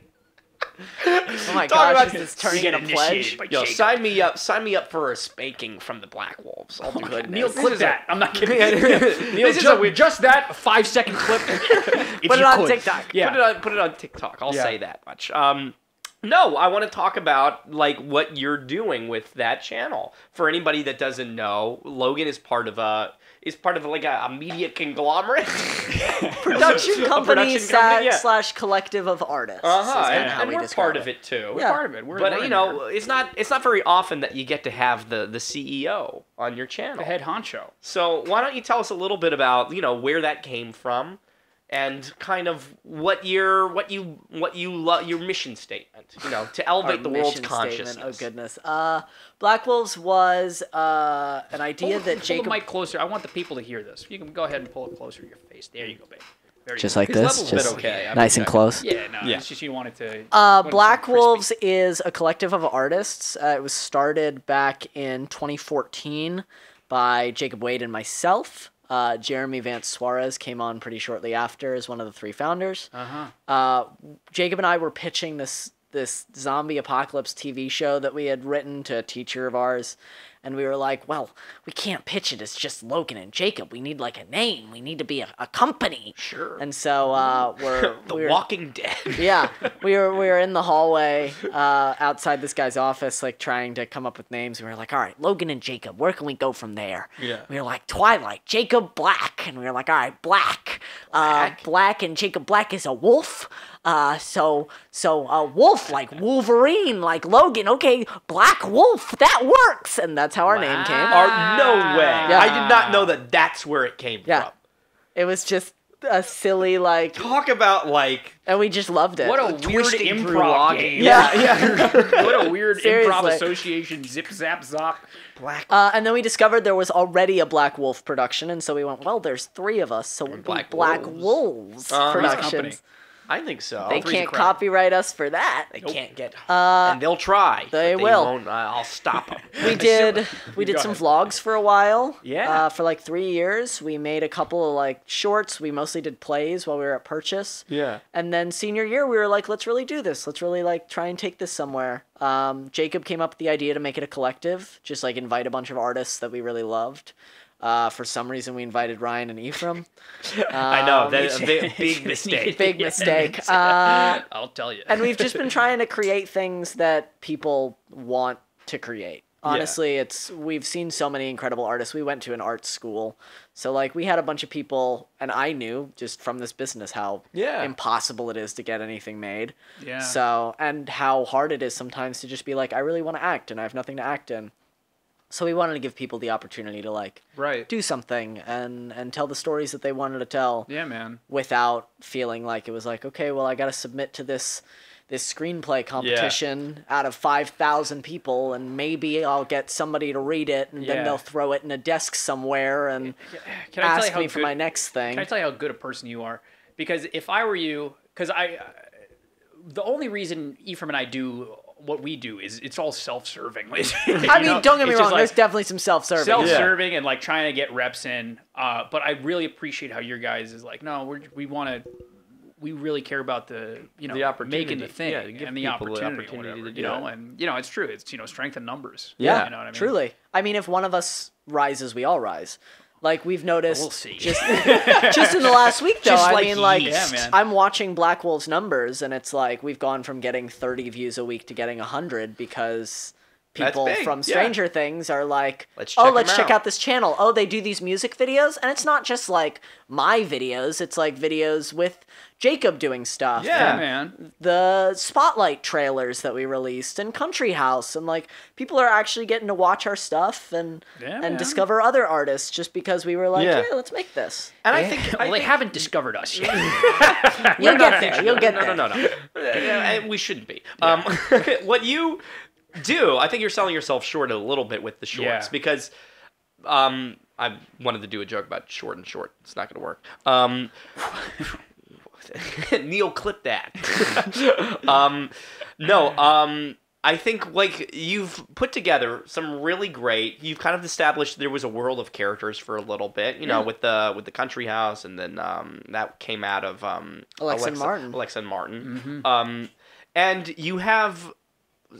Oh my Talk gosh, about- is turning get into pledge? Yo, Jacob. sign me up. Sign me up for a spanking from the Black Wolves. I'll do it. Neil, clip that. I'm not kidding. Yeah. Neil, This is just, a- just that five second clip. Put it on could. TikTok. Yeah. Put it on put it on TikTok. I'll Yeah. say that much. Um no, I want to talk about like what you're doing with that channel. For anybody that doesn't know, Logan is part of a is part of like a, a media conglomerate. Production A company, production sa- company, yeah. slash collective of artists. Uh is huh. And, and we we're describe part of it too. We're yeah. Part of it. We're, But we're you know, there. it's not it's not very often that you get to have the the CEO on your channel. the head honcho. So why don't you tell us a little bit about you know where that came from, and kind of what your what you what you love your mission statement. You know, to elevate the world's mission statement. consciousness. Oh goodness. Uh, Black Wolves was uh, an idea Pull, that pull Jacob. the mic closer. I want the people to hear this. You can go ahead and pull it closer to your face. There you go, babe. Very just good. like His this, level's just okay. I'm nice and close. Yeah, no, Yeah. it's just you wanted to. Uh, wanted Black crispy. Wolves is a collective of artists. Uh, it was started back in 2014 by Jacob Wade and myself. Uh, Jeremy Vance Suarez came on pretty shortly after as one of the three founders. Uh-huh. Uh, Jacob and I were pitching this this zombie apocalypse TV show that we had written to a teacher of ours, and we were like, "Well, we can't pitch it as just Logan and Jacob. We need like a name. We need to be a, a company." Sure. And so uh, we're the we're, Walking Dead. yeah, we were we were in the hallway uh, outside this guy's office, like trying to come up with names. We were like, "All right, Logan and Jacob. Where can we go from there?" Yeah. We were like, "Twilight, Jacob Black," and we were like, "All right, Black, uh, Black? Black, and Jacob Black is a wolf." Uh, so so a wolf like Wolverine, like Logan. Okay, Black Wolf, that works, and that's how our name came. Our, no way. Yeah. I did not know that that's where it came Yeah. from. It was just a silly like, Talk about like and we just loved it. What a weird improv logging. game. yeah, yeah. what a weird improv association. Zip zap zop. black. Uh, and then we discovered there was already a Black Wolf production, and so we went, well, there's three of us, so we'll Black be Black Wolves. Wolves company. Productions. I think so. They three's can't copyright us for that. They can't get. Uh, and they'll try. they but will. Won't, uh, I'll stop them. we did we did Go some ahead. vlogs for a while. Yeah. Uh, for like three years, we made a couple of like shorts. We mostly did plays while we were at Purchase. yeah. And then senior year, we were like, let's really do this. Let's really like try and take this somewhere. Um, Jacob came up with the idea to make it a collective, just like invite a bunch of artists that we really loved. Uh, for some reason, we invited Ryan and Ephraim. I know. Um, That's a big, big mistake. Big mistake. Uh, I'll tell you. and we've just been trying to create things that people want to create. Honestly, it's we've seen so many incredible artists. We went to an art school, so like we had a bunch of people, and I knew just from this business how Yeah. impossible it is to get anything made. Yeah. So and how hard it is sometimes to just be like, I really want to act, and I have nothing to act in. So we wanted to give people the opportunity to like right. do something and and tell the stories that they wanted to tell Yeah, man. without feeling like it was like, okay, well, I got to submit to this this screenplay competition out of 5,000 people and maybe I'll get somebody to read it and Yeah. then they'll throw it in a desk somewhere and Can I tell you ask me for my next thing. Can I tell you how good a person you are? Because if I were you, because I, uh, the only reason Ephraim and I do what we do is it's all self-serving. I mean, don't get me wrong, there's definitely some self-serving. self-serving and like trying to get reps in. Uh, but I really appreciate how your guys is like, no, we're, we want to. We really care about the you know The opportunity. making the thing Yeah, give and the people the opportunity, opportunity or whatever, to you know, it. and you know it's true. It's you know strength in numbers. Yeah, you know what I mean. truly. I mean, if one of us rises, we all rise. Like we've noticed, We'll see. just just in the last week, though. Just I like mean, like. Yeah. I'm watching Black Wolves numbers, and it's like we've gone from getting 30 views a week to getting 100 because people big, from yeah. Stranger Things are like, Let's oh, let's check out." out this channel. Oh, they do these music videos, and it's not just like my videos. It's like videos with Jacob doing stuff. Yeah. Yeah, man. the spotlight trailers that we released and country house and like people are actually getting to watch our stuff and Yeah, and man. discover other artists just because we were like Yeah. yeah, let's make this And I think well, I they think- haven't discovered us yet. you'll get there you'll get no, there No, no, no, and we shouldn't be. Um, what you do, I think you're selling yourself short a little bit with the shorts Yeah. because um, I wanted to do a joke about short and short. It's not going to work. Um, Neil, clip that. um, no, um, I think like you've put together some really great. You've kind of established there was a world of characters for a little bit, you know, with the with the country house, and then um, that came out of um, Alexa and Martin. Alexa and Martin. Um, and you have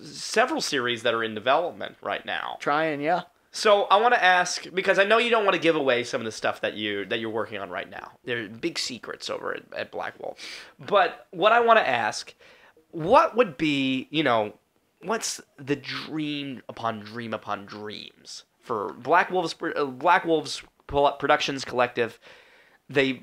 several series that are in development right now. Trying, yeah. So I want to ask because I know you don't want to give away some of the stuff that you that you're working on right now. They're big secrets over at, at Black Wolf. But what I want to ask, what would be, you know, what's the dream upon dream upon dreams for Black Wolves uh, Black Wolves Productions Collective? They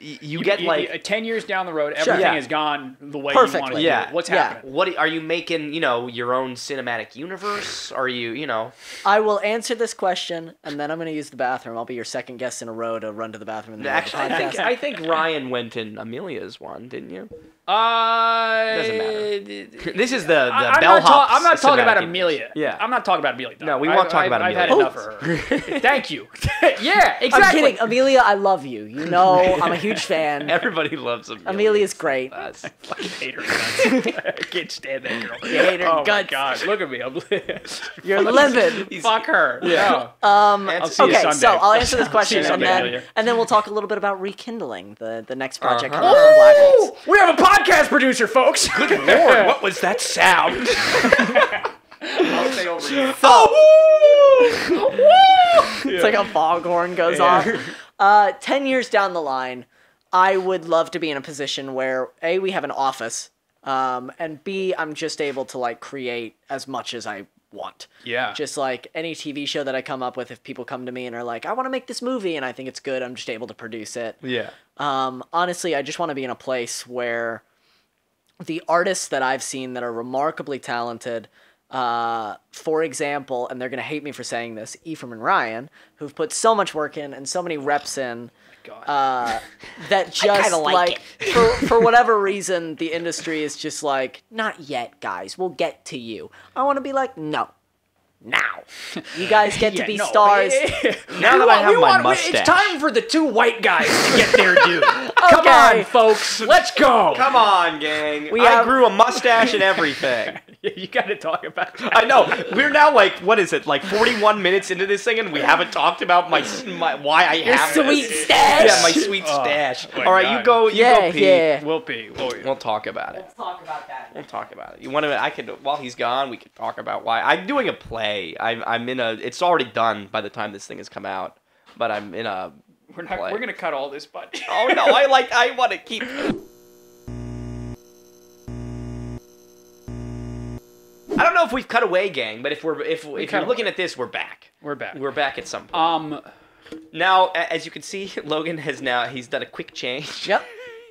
you, get like uh, ten years down the road, everything Yeah. has gone the way you want it Perfectly. to. Yeah. What's Yeah. happening? what are you making? You know, your own cinematic universe? Are you, you know? I will answer this question, and then I'm going to use the bathroom. I'll be your second guest in a row to run to the bathroom in the middle the Actually, I think. I think Ryan went in Amelia's one, didn't you? Uh, Doesn't matter. This is the the I, am bellhop. not, ta- I'm not talking about cinematic Amelia. universe. Yeah. I'm not talking about Amelia. No, we I- won't talk I- about I've had Amelia. enough of her. Thank you. yeah, exactly. I'm kidding, Amelia. I love you. You know, I'm a huge fan. Everybody loves Amelia. Amelia's great. That's- fucking hate her guts. I can't stand that girl. You hate her oh guts. my god, look at me. I'm You're livid. Fuck her. Yeah. Um, I'll see you okay, Sunday. so I'll answer this question, and then and then we'll talk a little bit about rekindling the the next project Uh-huh. coming from Black Wolves. Oh, we have a podcast producer, folks. Good lord, what was that sound? I'll stay over you. It's like a foghorn goes off. Uh, ten years down the line, I would love to be in a position where a we have an office, um, and b I'm just able to like create as much as I want. Yeah. Just like any TV show that I come up with, if people come to me and are like, "I want to make this movie," and I think it's good, I'm just able to produce it. yeah. Um, honestly, I just want to be in a place where the artists that I've seen that are remarkably talented, uh, for example, and they're gonna hate me for saying this, Ephraim and Ryan, who've put so much work in and so many reps in, uh, that just like like, for for whatever reason the industry is just like not yet, guys. We'll get to you. I want to be like no. Now, you guys get to Yeah, be no. stars. Now that I have my mustache. It's time for the two white guys to get their due. Come on, folks. Let's go. Come on, gang. We I have- grew a mustache and everything. You got to talk about that. I know. We're now like, what is it? Like 41 minutes into this thing, and we haven't talked about my, my why I Your have sweet this. stash. Yeah, my sweet Oh, stash. my All right, God. you go. You Yeah, go pee. yeah. We'll pee. We'll. We'll talk about it. Let's talk about that. We'll talk about it. You want to? I could. While he's gone, we could talk about why I'm doing a play. I'm. I'm in a. It's already done by the time this thing has come out, but I'm in a. We're not. play. We're gonna cut all this, but. Oh no! I like. I want to keep. I don't know if we've cut away, gang, but if we're if if cut you're looking away. at this, we're back. We're back. We're back at some point. Um. now, as you can see, Logan has now he's done a quick change. Yep.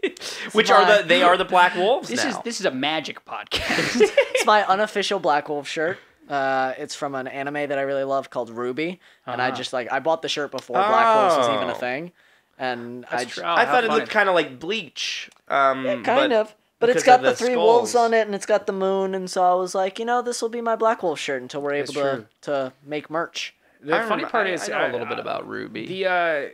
Which my- are the they are the Black Wolves This now. is this is a magic podcast. it's my unofficial Black Wolf shirt. Uh, it's from an anime that I really love called Ruby, and I Uh-huh. just like I bought the shirt before Black Wolves was even a Oh. thing, and I That's j- true. I How thought it looked kind of like Bleach. Um, yeah, kind but- of. But it's got of the, three wolves on it, and it's got the moon, and so I was like, you know, this will be my Black Wolf shirt until we're able That's to true. to make merch. the I funny remember- part I- is I know a uh, little bit uh, about Ruby. the uh,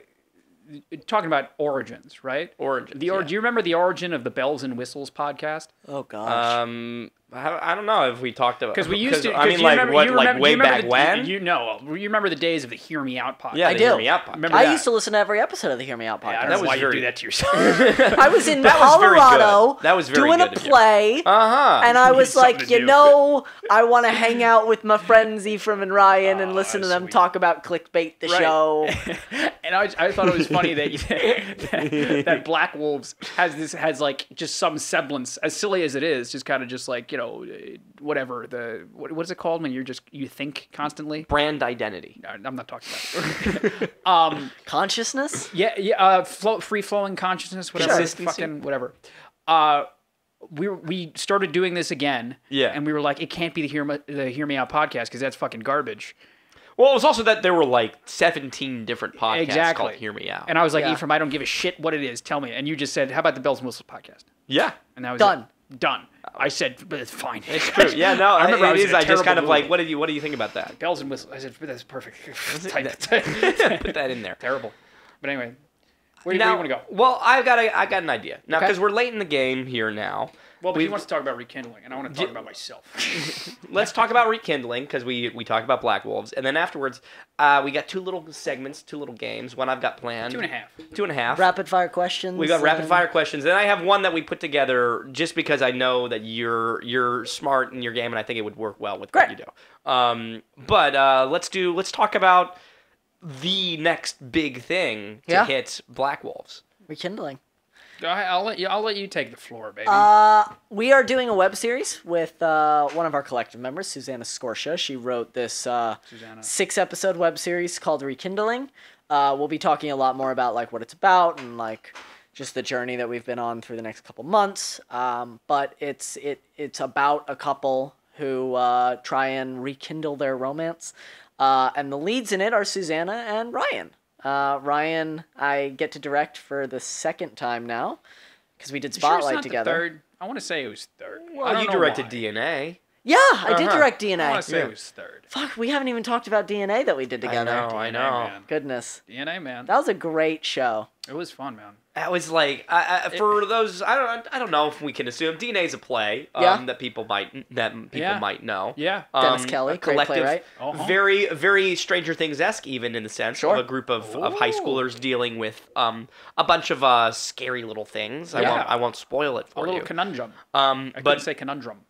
talking about origins, right? Origins, The or- yeah. Do you remember the origin of the Bells and Whistles podcast? Oh gosh. Um, I, I don't know if we talked about Because we used to. I mean, like remember, what, you like way back the, when? You know, you remember the days of the Hear Me Out podcast. yeah, I the do. Hear Me Out podcast. Remember I that. used to listen to every episode of the Hear Me Out podcast. Yeah, I don't That know was why very- you do that to yourself. I was in That was very. Colorado That was very doing good a play. Uh huh. and I was like, you do. know, I want to hang out with my friends Ephraim and Ryan and Oh, listen to them sweet. talk about clickbait the Right. show. and I, I thought it was funny that, you, that that Black Wolves has this has like just some semblance, as silly as it is, just kind of just like you know, uh, whatever the what, what is it called when you're just you think constantly. Brand identity. No, I'm not talking about. It. um, Consciousness? yeah, yeah, uh, flow, free flowing consciousness, whatever, Consistency. fucking whatever. Uh, we we started doing this again, Yeah. and we were like, it can't be the hear me, the hear me out podcast because that's fucking garbage. Well, it was also that there were like 17 different podcasts Exactly. called Hear Me Out. And I was like, Yeah. Ephraim, I don't give a shit what it is. Tell me. And you just said, how about the Bells and Whistles podcast? yeah. And that was Done. It. Done. I said, but it's fine. It's true. Yeah, no, I remember I was is. I just kind of like, what did you what do you think about that? Bells and Whistles. I said, but that's perfect. That- Put that in there. Terrible. But anyway, where, now, where do you want to go? Well, I've got a, I got an idea now Okay. because we're late in the game here now. Well, but we he wants to talk about rekindling, and I want to talk about myself. let's talk about rekindling because we we talked about Black Wolves, and then afterwards, uh, we got two little segments, two little games. One I've got planned. Two and a half. Two and a half. Rapid fire questions. We got rapid fire questions, and I have one that we put together just because I know that you're you're smart in your game, and I think it would work well with what Great. you do. Um, but uh, let's do let's talk about the next big thing to Yeah. hit Black Wolves. Rekindling. I'll let you. I'll let you take the floor, baby. Uh, we are doing a web series with uh, one of our collective members, Susanna Scorsia. She wrote this uh, six episode web series called Rekindling. Uh, we'll be talking a lot more about like what it's about and like just the journey that we've been on through the next couple months. Um, but it's it it's about a couple who uh, try and rekindle their romance, uh, and the leads in it are Susanna and Ryan. Uh, Ryan, I get to direct for the second time now because we did You sure Spotlight together. third? I want to say it was third. I Well, you directed why. DNA. Yeah, I did Uh-huh. direct DNA. I want to say Yeah. it was third. Fuck, we haven't even talked about DNA that we did together. I know, I know. man. Goodness, DNA, man. that was a great show. It was fun, man. That was like I, I, for those I don't I don't know if we can assume DNA's a play um, Yeah. that people might that people Yeah. might know. Yeah. Dennis Um, Kelly, a great collective, playwright. Uh-huh. very very Stranger Things esque even in the sense Sure. of a group of, of high schoolers dealing with um a bunch of uh scary little things. I won't I won't spoil it for A for little you. conundrum. um, I but couldn't say conundrum.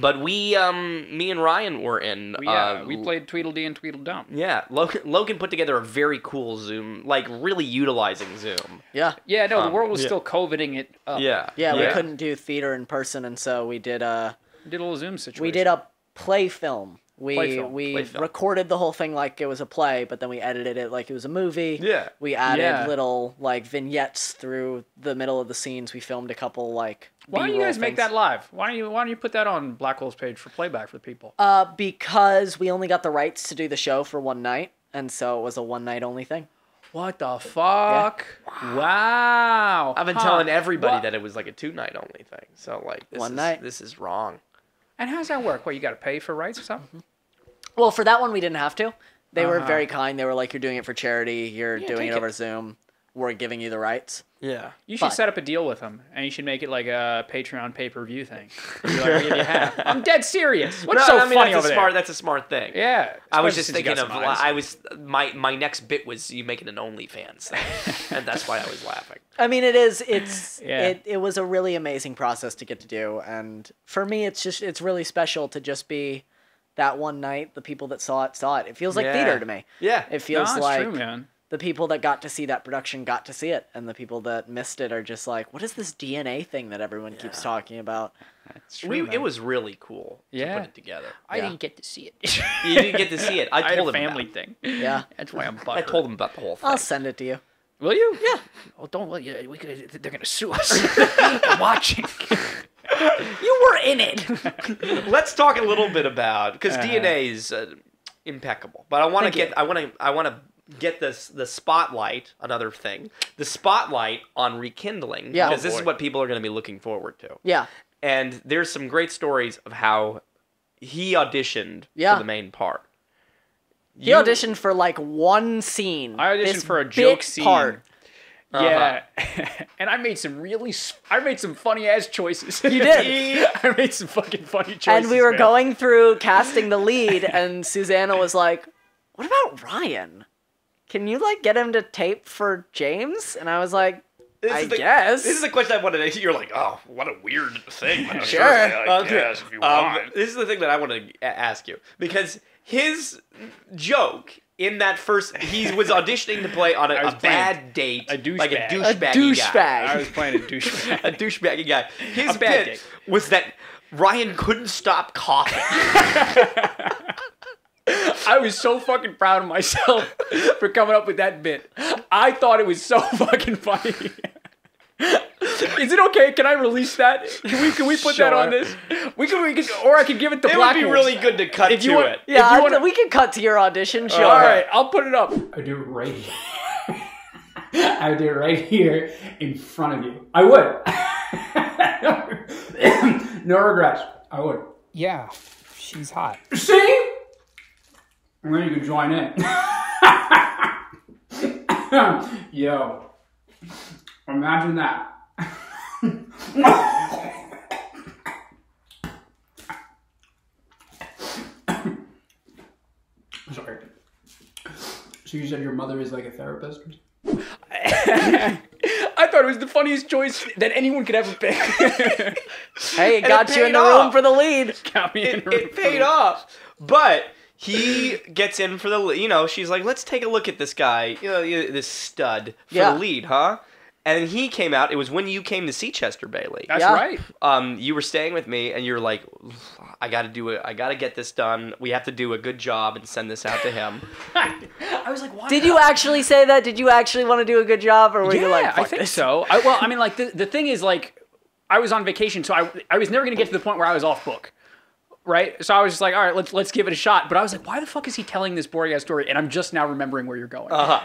But we um me and Ryan were in. We, uh, uh, we played Tweedledee and Tweedledum. Yeah, Logan, Logan put together a very cool Zoom, like really utilizing Zoom. Yeah, Yeah, no, the Um, world was yeah. still coveting it up. Yeah, yeah, we couldn't do theater in person, and so we did a Did a little Zoom situation. we did a play film. We Play film, we play recorded the whole thing like it was a play, but then we edited it like it was a movie. Yeah. We added Yeah. little like vignettes through the middle of the scenes. We filmed a couple like. Why don't you B-roll guys make that live? Why don't you Why don't you put that on Black Wolves' page for playback for the people? Uh, because we only got the rights to do the show for one night, and so it was a one night only thing. What the fuck? Wow. I've been Huh. telling everybody What? that it was like a two night only thing. So like this One is, night. This is wrong. And how does that work? What you got to pay for rights or something? Well, for that one, we didn't have to. They were Uh-huh. very kind. They were like, "You're doing it for charity. You're Yeah, doing take it it." over Zoom. We're giving you the rights." Yeah. You should But- set up a deal with them, and you should make it like a Patreon pay per view thing. You're like, "I'll give you half." I'm dead serious. What's no, so I mean, funny that's over a there? smart. That's a smart thing. Yeah, I was especially just since you got thinking of. some eyes. I was my my next bit was you making an OnlyFans thing, and that's why I was laughing. I mean, it is. It's Yeah. it. It was a really amazing process to get to do, and for me, it's just it's really special to just be that one night. The people that saw it saw it. It feels like Yeah. theater to me. Yeah. It feels no, like true, man. the people that got to see that production got to see it, and the people that missed it are just like, "What is this DNA thing that everyone keeps talking about?" True, we, it was really cool to Yeah. put it together. I Yeah. didn't get to see it. You didn't get to see it. I I had told a him family about thing. Yeah, That's why I'm it. butthurt. I told him about the whole thing. I'll send it to you. Will you? Yeah. Oh, don't. Well, yeah, we could, they're gonna sue us. They're watching. You were in it. Let's talk a little bit about because Uh-huh. DNA is uh, impeccable, but I want to Thank you. get I want to I want to get this the spotlight. Another thing, the spotlight on rekindling. Yeah. because Oh, this is what people are going to be looking forward to. yeah, And there's some great stories of how he auditioned Yeah. for the main part. he You- auditioned for like one scene. I auditioned for a joke scene. part. Yeah, and I made some really, I made some funny ass choices. You did. I made some fucking funny choices. and we were man. going through casting the lead, and Susanna was like, "What about Ryan? Can you like get him to tape for James?" And I was like, This "I is the- guess." This is the question I wanted to. You're like, oh, what a weird thing. Sure. I Okay. guess if you Um, want. this is the thing that I want to ask you because his joke in that first he was auditioning to play on a, I was a bad date, a douchebag. like a A douchebag, douchebag. I was playing a douchebag. a douchebaggy guy. His A bad bit date. was that Ryan couldn't stop coughing. I was so fucking proud of myself for coming up with that bit. I thought it was so fucking funny. Is it okay? Can I release that? Can we can we put that on this? We can we can or I can give it to it would be Wolves. really good to cut If to you want- it. yeah, if you I- wanna- we can cut to your audition. Sure. All right, I'll put it up. I do it right here. I would do it right here in front of you. I would. no regrets. I would. Yeah, she's hot. See? And then you can join in. Yo. Imagine that. Sorry. So you said your mother is like a therapist? I thought it was the funniest choice that anyone could ever pick. hey, it got it you in the off. room for the lead. Got me it, it paid off. But he gets in for the you know she's like let's take a look at this guy you know, this stud for yeah. the lead huh and he came out. It was when you came to see Chester Bailey. That's Yeah. right. Um, you were staying with me, and you're like, I got to do it. I got to get this done. We have to do a good job and send this out to him. I was like, why? Did you actually say that? Did you actually want to do a good job, or were Yeah, you like, I think this? so. I, well, I mean, like the the thing is, like, I was on vacation, so I I was never gonna get to the point where I was off book. Right, so I was just like, all right, let's let's give it a shot. But I was like, why the fuck is he telling this boring ass story? And I'm just now remembering where you're going. Uh-huh.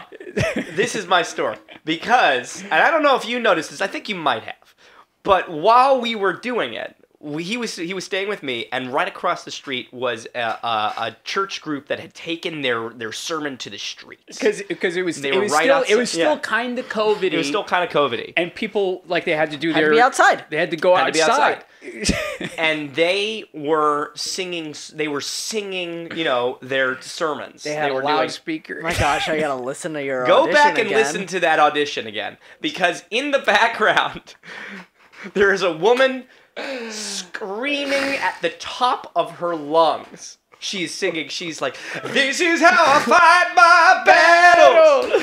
this is my story because, and I don't know if you noticed this. I think you might have, but while we were doing it, we, he was he was staying with me, and right across the street was a, a, a church group that had taken their their sermon to the streets. because because it was They it were was right still outside- it was still yeah. kind of COVID. It was still kind of COVIDy. and people like they had to do Had to their be outside. They had to go Had to be outside. and they were singing. They were singing, you know, their sermons. they had were a. My gosh, I gotta listen to your Go audition back and again. listen to that audition again because in the background there is a woman screaming at the top of her lungs. She's singing. She's like, "This is how I fight my battles.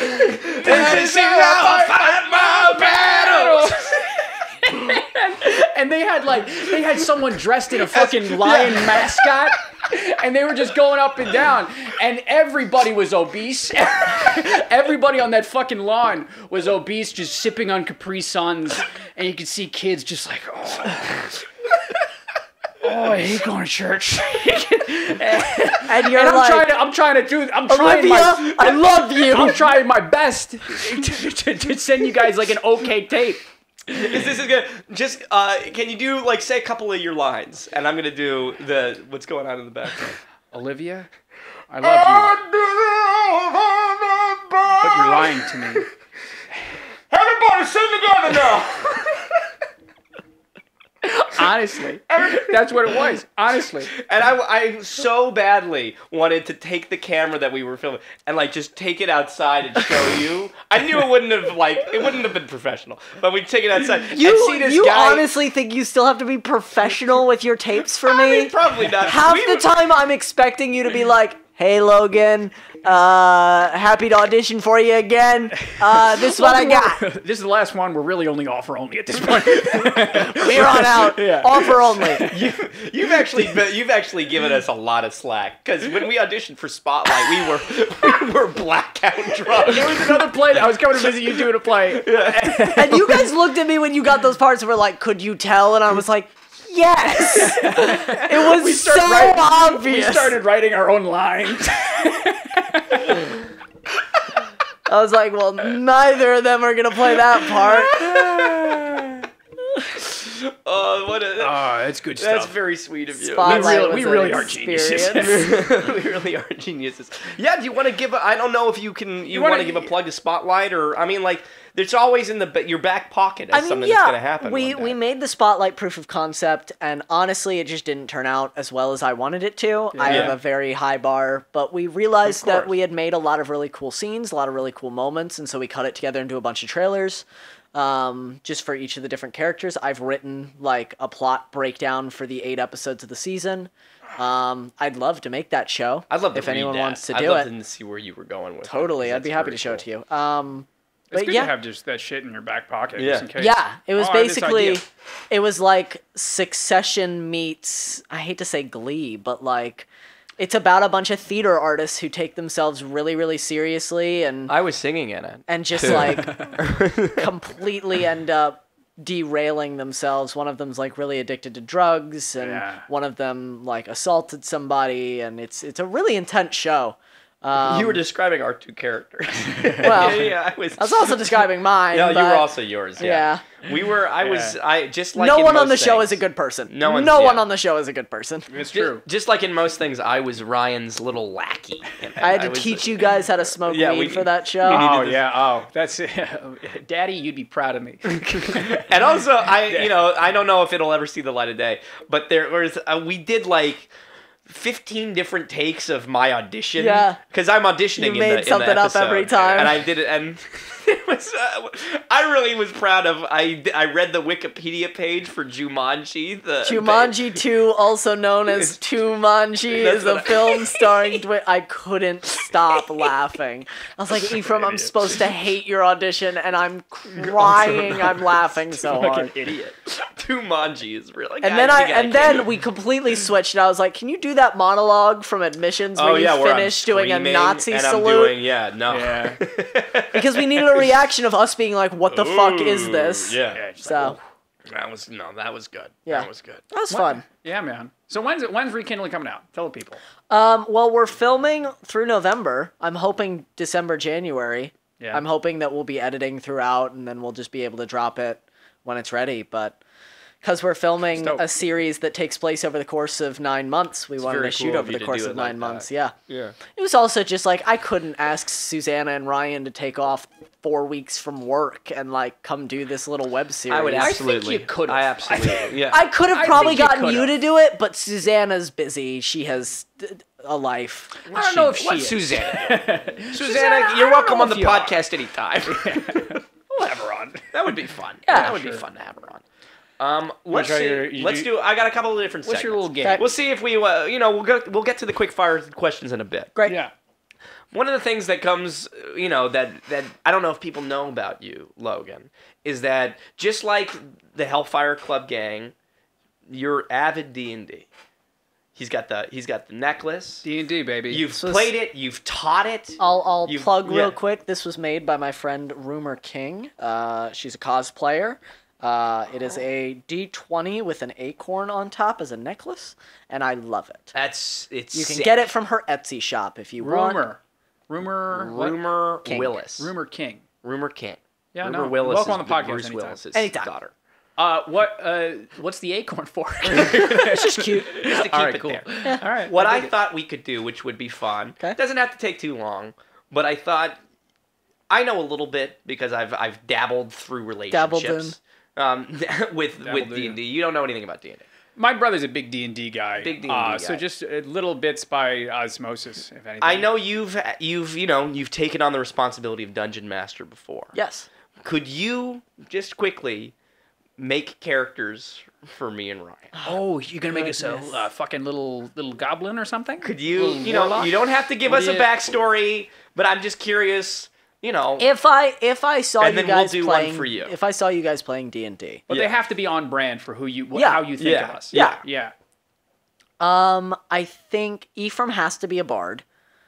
This is how I fight my battles." and they had like they had someone dressed in a fucking lion mascot and they were just going up and down and everybody was obese everybody on that fucking lawn was obese just sipping on capri suns and you could see kids just like oh Oh, I hate going to church. and you're and I'm like, trying to, I'm trying to do, I'm trying Olivia, my, I love you. I'm trying my best to, to, to send you guys like an okay tape. Is this is good? Just uh, can you do like say a couple of your lines, and I'm gonna do the what's going on in the background. Olivia, I love you, but you're lying to me. Everybody sing together now. Honestly, that's what it was. Honestly, And I, I so badly wanted to take the camera that we were filming and like just take it outside and show you. I knew it wouldn't have like it wouldn't have been professional, but we'd take it outside and You, see this you guy. honestly think you still have to be professional with your tapes for I me? mean, probably not. Half We the were- time I'm expecting you to be like, hey Logan, uh, happy to audition for you again. Uh, this is what I got. this is the last one. We're really only offer only at this point. We're on out. Yeah. Offer only. You, you've actually been- you've actually given us a lot of slack because when we auditioned for Spotlight, we were we were blackout drunk. there was another play. I was coming to visit you doing a play. And you guys looked at me when you got those parts and were like, could you tell? And I was like, yes. It was so started writing- obvious. We started writing our own lines. I was like, well, neither of them are going to play that part. Oh, what a, Oh, that's good stuff. that's very sweet of you. Spotlight really- we really are geniuses. we really are geniuses. Yeah, do you want to give? A, I don't know if you can. You, wanna- want to give a plug to Spotlight, or I mean, like, it's always in the your back pocket as I mean, something yeah, that's going to happen. we we made the spotlight proof of concept, and honestly, it just didn't turn out as well as I wanted it to. I have a very high bar, but we realized that we had made a lot of really cool scenes, a lot of really cool moments, and so we cut it together into a bunch of trailers. Um, just for each of the different characters, I've written like a plot breakdown for the eight episodes of the season. Um, I'd love to make that show. I'd love to if read anyone that. wants to do it. I'd do love it. to see where you were going with it, Totally, 'cause I'd be happy to show it to you. Um, It's but good yeah, to have just that shit in your back pocket, Yeah. just in case. Yeah, it was Oh, I had this basically it was like Succession meets I hate to say Glee, but like it's about a bunch of theater artists who take themselves really really seriously and I was singing in it. and just like completely end up derailing themselves. One of them's like really addicted to drugs and Yeah. one of them like assaulted somebody and it's it's a really intense show. Um, you were describing our two characters. Well, yeah, yeah, I was. I was also describing mine. No, you were but also yours. Yeah. We were. I was. Yeah. I just like. no in one on most the show is a good person. No one's- no one yeah. on the show is a good person. It's Ju- true. Just like in most things, I was Ryan's little lackey. I had to was teach the- you guys how to smoke Yeah, weed we- for that show. we needed Oh this- yeah. Oh, that's Daddy. You'd be proud of me. and also I you know I don't know if it'll ever see the light of day, but there was uh, we did like 15 different takes of my audition. Yeah. Because I'm auditioning You in made the, in the something up every time. And I did it, and it was. Uh, I really was proud of. I I read the Wikipedia page for Jumanji. The Jumanji 2, also known as Tumanji, That's is a film starring Dwayne. I couldn't stop laughing. I was like, Ephraim, I'm supposed to hate your audition, and I'm crying. I'm laughing so hard. Fucking idiot. Jumanji is really. And then I and then we completely switched. And I was like, "Can you do that monologue from admissions where Oh you yeah, where I'm finish doing a Nazi and salute?" I'm doing, yeah, no. Yeah. Because we needed a reaction of us being like, "What the fuck is Ooh, this?" Yeah. Yeah, just So That was no, that was good. Yeah. That was good. that was fun. Yeah, man. So when's it, when's rekindling coming out? Tell the people. Um, well, we're filming through November. I'm hoping December, January. Yeah. I'm hoping that we'll be editing throughout, and then we'll just be able to drop it when it's ready. But because we're filming Dope. a series that takes place over the course of nine months, we wanted to shoot cool over the course of it like nine that. months. Yeah. Yeah. It was also just like I couldn't ask Susanna and Ryan to take off four weeks from work and like come do this little web series. I would think absolutely. you could've. I absolutely. Yeah. I could have probably think you gotten you, to do it, but Susanna's busy. She has d- a life. I don't know if she is. Susanna? Susanna, Susanna, you're welcome on the if you are. podcast anytime. We'll have her on. that would be fun. Yeah, that would be fun to have her on. Um, let's try see, your- you let's do- do. I got a couple of different. What's your little game? Okay. We'll see if we, uh, you know, we'll go, we'll get to the quick fire questions in a bit. Great. Yeah. One of the things that comes, you know, that that I don't know if people know about you, Logan, is that just like the Hellfire Club gang, you're avid D and D. He's got the he's got the necklace. D and D baby. You've was- played it. You've taught it. I'll, I'll You- plug real yeah. quick. This was made by my friend Rumor King. Uh, she's a cosplayer. Uh, it is a D20 with an acorn on top as a necklace, and I love it. That's it's. You can sick. get it from her Etsy shop if you want. rumor. Rumor. Rumor King. Willis. Rumor King. Rumor King. Yeah, Rumor no. Willis. Welcome is on the podcast Bruce anytime. Willis's Anytime. daughter. Uh, what? Uh, what's the acorn for? It's just cute. Just to keep All right, it cool. there. All right. What I dig it. thought we could do, which would be fun, Okay. doesn't have to take too long, but I thought I know a little bit because I've I've dabbled through Dabbled relationships. Um, with Dabbled with. D and D, you don't know anything about D and D. My brother's a big D and D guy. Big D&D uh, So just uh, little bits by osmosis, if anything. I know you've you've you know you've taken on the responsibility of dungeon master before. Yes. Could you just quickly make characters for me and Ryan? Oh, you're gonna make us a uh, fucking little little goblin or something? Could you Little you know warlock? you don't have to give What us a backstory, but I'm just curious. You know, If I if I saw And you then we'll guys do one playing, for you. if I saw you guys playing D and D, But Yeah. they have to be on brand for who you, wh- Yeah. how you think Yeah. of us. Yeah. yeah. yeah. um, I think Ephraim has to be a bard.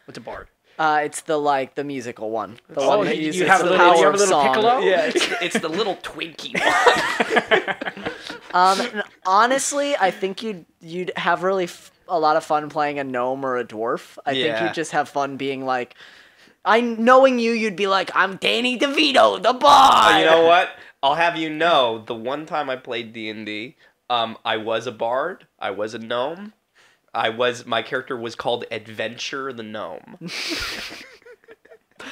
What's a bard? Uh, it's the like the musical one, the Oh, one that you- uses you have the a little- power you have a of little song. piccolo? yeah, it's, it's the little Twinkie one. Um, honestly, I think you'd you'd have really f- a lot of fun playing a gnome or a dwarf. I think you'd just have fun being like, I knowing you, you'd be like, I'm Danny DeVito, the bard. Oh, you know what? I'll have you know, the one time I played D and D, um, I was a bard. I was a gnome. I was my character was called Adventure the Gnome.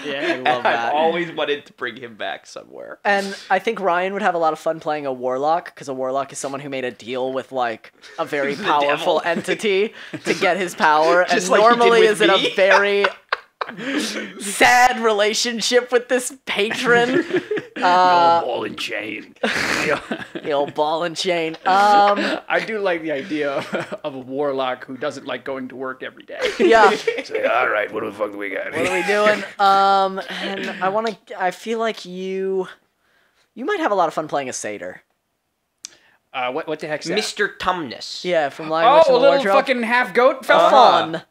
Yeah, I And love I've that. always wanted to bring him back somewhere. And I think Ryan would have a lot of fun playing a warlock because a warlock is someone who made a deal with like a very powerful devil. entity to get his power, and like normally with is in me. a very sad relationship with this patron, uh, ball and chain. the old ball and chain. Um, I do like the idea of a warlock who doesn't like going to work every day. yeah. Say, all right, what the fuck do we got? What are we doing? Um, and I want to. I feel like you, you might have a lot of fun playing a satyr. Uh, what, what the heck's that? Mr. Tumnus. Yeah, from Lion Witch Oh, and a the little Wardrobe. fucking half goat fella. fun.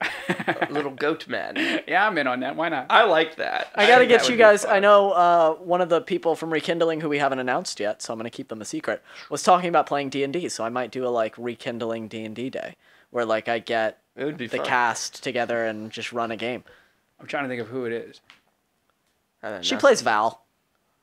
little goat man. Yeah, I'm in on that. Why not? I like that. I gotta think get you guys. I know uh, one of the people from Rekindling who we haven't announced yet, so I'm gonna keep them a secret. Was talking about playing D and D, so I might do a like Rekindling D and D day, where like I get It would be the fun. cast together and just run a game. I'm trying to think of who it is. I don't She plays Val.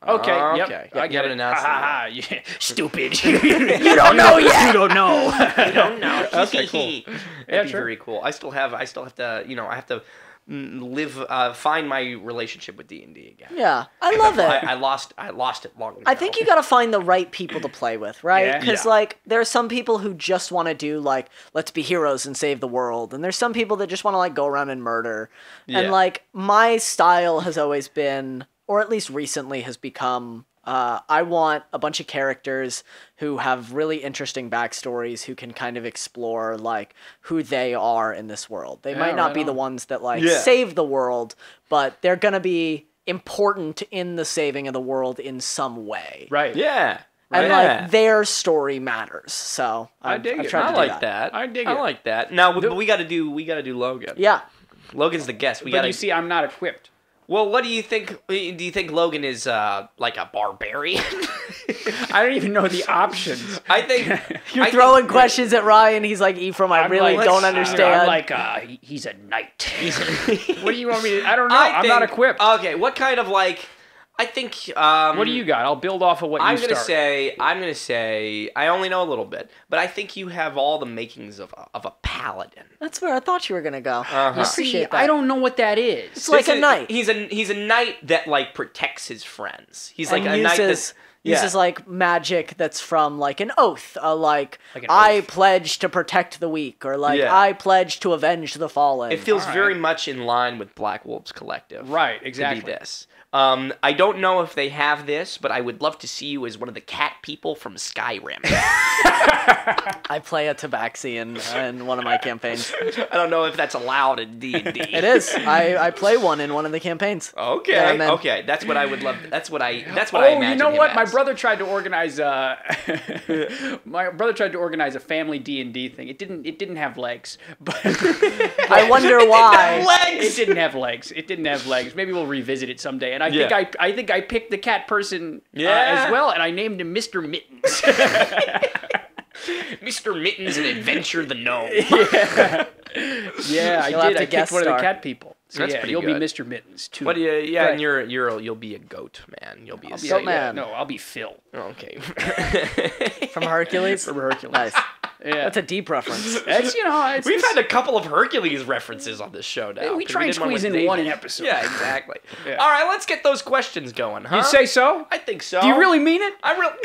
Okay, yep, okay. I get it. announced ha, it ha, ha. Stupid. You don't know yet. you don't know. I don't know. Okay, cool. That'd Yeah, be sure. very cool. I still have. I still have to. You know, I have to mm, live, uh, find my relationship with D and D again. Yeah, I love it. I, I lost, I lost it long ago. I think you got to find the right people to play with, right? Yeah. Because Yeah. like there are some people who just want to do like let's be heroes and save the world, and there's some people that just want to like go around and murder. Yeah. And like my style has always been, or at least recently has become. Uh, I want a bunch of characters who have really interesting backstories, who can kind of explore like who they are in this world. They might not right be the ones that like Yeah. save the world, but they're gonna be important in the saving of the world in some way. Right. Yeah. And yeah. like their story matters. So I I've, dig I've it. tried I like that. I dig I it. like that. Now, we, but we got to do, we got to do Logan. Yeah. Logan's the guest. We got to you see, I'm not equipped. Well, what do you think? Do you think Logan is uh, like a barbarian? I don't even know the options. I think You're I throwing think- questions at Ryan. He's like, Ephraim, I I'm really like, don't understand. I'm like, uh, he's a knight. what do you want me to? I don't know. I I'm not equipped. Okay, what kind of like? I think. Um, what do you got? I'll build off of what I'm you gonna start. say. I'm gonna say. I only know a little bit, but I think you have all the makings of a, of a paladin. That's where I thought you were gonna go. Uh-huh. I appreciate that. I don't know what that is. It's like This a knight. He's a he's a knight that like protects his friends. He's like and a knight uses that's yeah. uses like magic that's from like an oath, uh, like, Like an I oath. pledge to protect the weak, or like Yeah. I pledge to avenge the fallen. It feels All right. very much in line with Black Wolves Collective. Right, To be exactly. this. Um, I don't know if they have this, but I would love to see you as one of the cat people from Skyrim. I play a tabaxi in, in one of my campaigns. I don't know if that's allowed in D and D. It is. I, I play one in one of the campaigns. Okay, Yeah, then- okay, that's what I would love. That's what I. That's what I Oh, you know him what? My brother tried to organize. Uh, my brother tried to organize a family D and D thing. It didn't. It didn't have legs, but I wonder why. legs. it didn't have legs. It didn't have legs. Maybe we'll revisit it someday. And I think I, I think I picked the cat person uh, as well, and I named him Mister Mittens. Mr. Mittens and Adventure the Gnome. yeah, I You'll have did. to I guest picked one of the cat people. So That's yeah, pretty you'll be. Mister Mittens too. What do you? Yeah, Right. and you're you're you'll be a goat man. You'll be a I'll be Goat a- yeah, man. no, I'll be Phil Okay. From Hercules? from Hercules. Nice. Yeah, That's a deep reference. that's you know, it's, We've it's- had a couple of Hercules references on this show now. Hey, we 'cause try and did one squeeze with in one David. an episode. Yeah, exactly. Yeah. All right, let's get those questions going, huh? You say so? I think so. Do you really mean it? I really.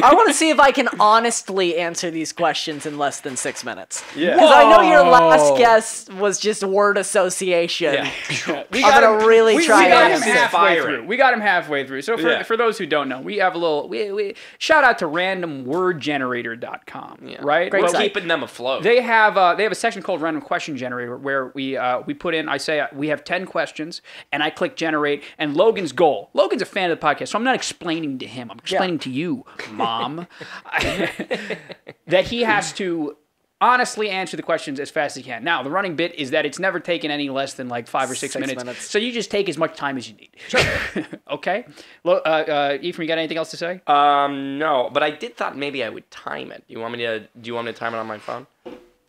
I want to see if I can honestly answer these questions in less than six minutes. Yeah. Because I know your last guess was just word association. Yeah. We I'm gonna really we, try we to got him halfway through. We got him halfway through. So for, Yeah. for those who don't know, we have a little we, we shout out to randomwordgenerator.com, Yeah. right? Great We're site. keeping them afloat. They have uh, they have a section called random question generator where we uh, we put in I say uh, we have 10 questions and I click generate and Logan's goal. Logan's a fan of the podcast, so I'm not explaining to him. I'm explaining to you, mom, that he has to honestly answer the questions as fast as you can. Now, the running bit is that it's never taken any less than like 5 or 6, Six minutes. minutes. So you just take as much time as you need. Sure. okay? Lo- uh, uh, Ephraim, you got anything else to say? um, no, but I did thought maybe I would time it. Do you want me to? Do you want me to time it on my phone?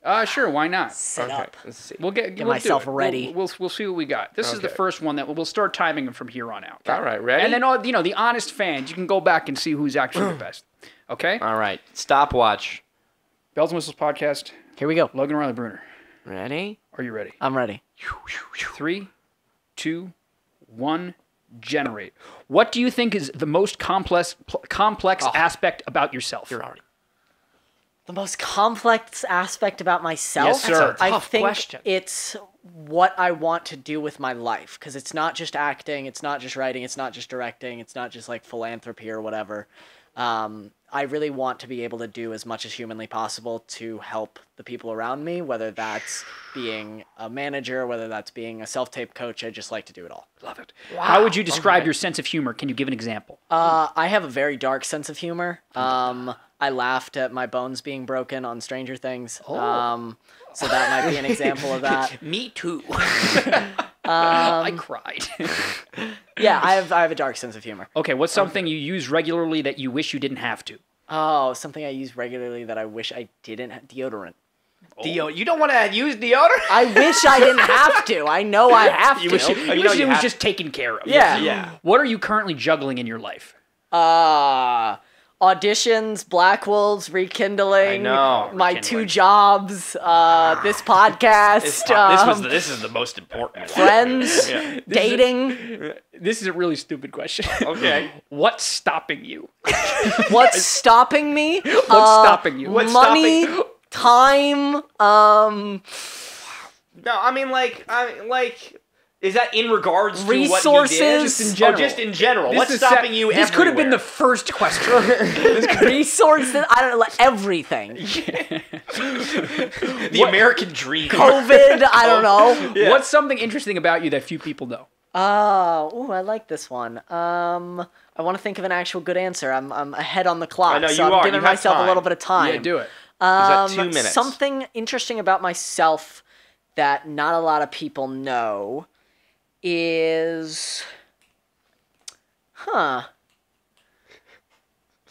Uh, sure, why not? Sit Okay, up. let's see. We'll get, Get we'll do myself it. ready. We'll, we'll we'll see what we got. This is the first one that we'll start timing them from here on out. All right, ready? And then all you know, the honest fans, you can go back and see who's actually the best. Okay. All right, stopwatch. Bells and Whistles podcast. Here we go. Logan Riley Bruner. Ready? Are you ready? I'm ready. Three, two, one. Generate. What do you think is the most complex pl- complex oh. aspect about yourself? You're already. The most complex aspect about myself, Yes, sir. That's a I tough think question. it's what I want to do with my life because it's not just acting, it's not just writing, it's not just directing, it's not just like philanthropy or whatever. Um, I really want to be able to do as much as humanly possible to help the people around me, whether that's being a manager, whether that's being a self-tape coach. I just like to do it all. Love it. How would you describe Okay. your sense of humor? Can you give an example? Uh, I have a very dark sense of humor. Um, I laughed at my bones being broken on Stranger Things. Um, so that might be an example of that. Me too. I cried. Yeah, I have I have a dark sense of humor. okay, what's something you use regularly that you wish you didn't have to? Oh, something I use regularly that I wish I didn't. ha- Deodorant. Deo, you don't want to use deodorant? I wish I didn't have to. I know I have You to. wish, you you know wish you it was have- just taken care of. Yeah. yeah. What are you currently juggling in your life? Uh, auditions, Black Wolves, rekindling. I know, my rekindling. two jobs. Uh, this podcast. This, this was um, the, this is the most important friends, Yeah. dating. This is a really stupid question. Okay. What's stopping you? What's stopping me? What's Uh, stopping you? What's money, stopping- time. Um, No, I mean like I like is that in regards to Resources. what he did? Just in Oh, general. just in general. This What's stopping sa- you? This could have been the first question. resources. I don't know. like, Everything. the American dream. COVID. I don't know. Yeah. What's something interesting about you that few people know? Oh, ooh, I like this one. Um, I want to think of an actual good answer. I'm, I'm ahead on the clock, I know, so you I'm are. giving You myself a little bit of time. Yeah, do it. that Um, two minutes? Something interesting about myself that not a lot of people know is, huh?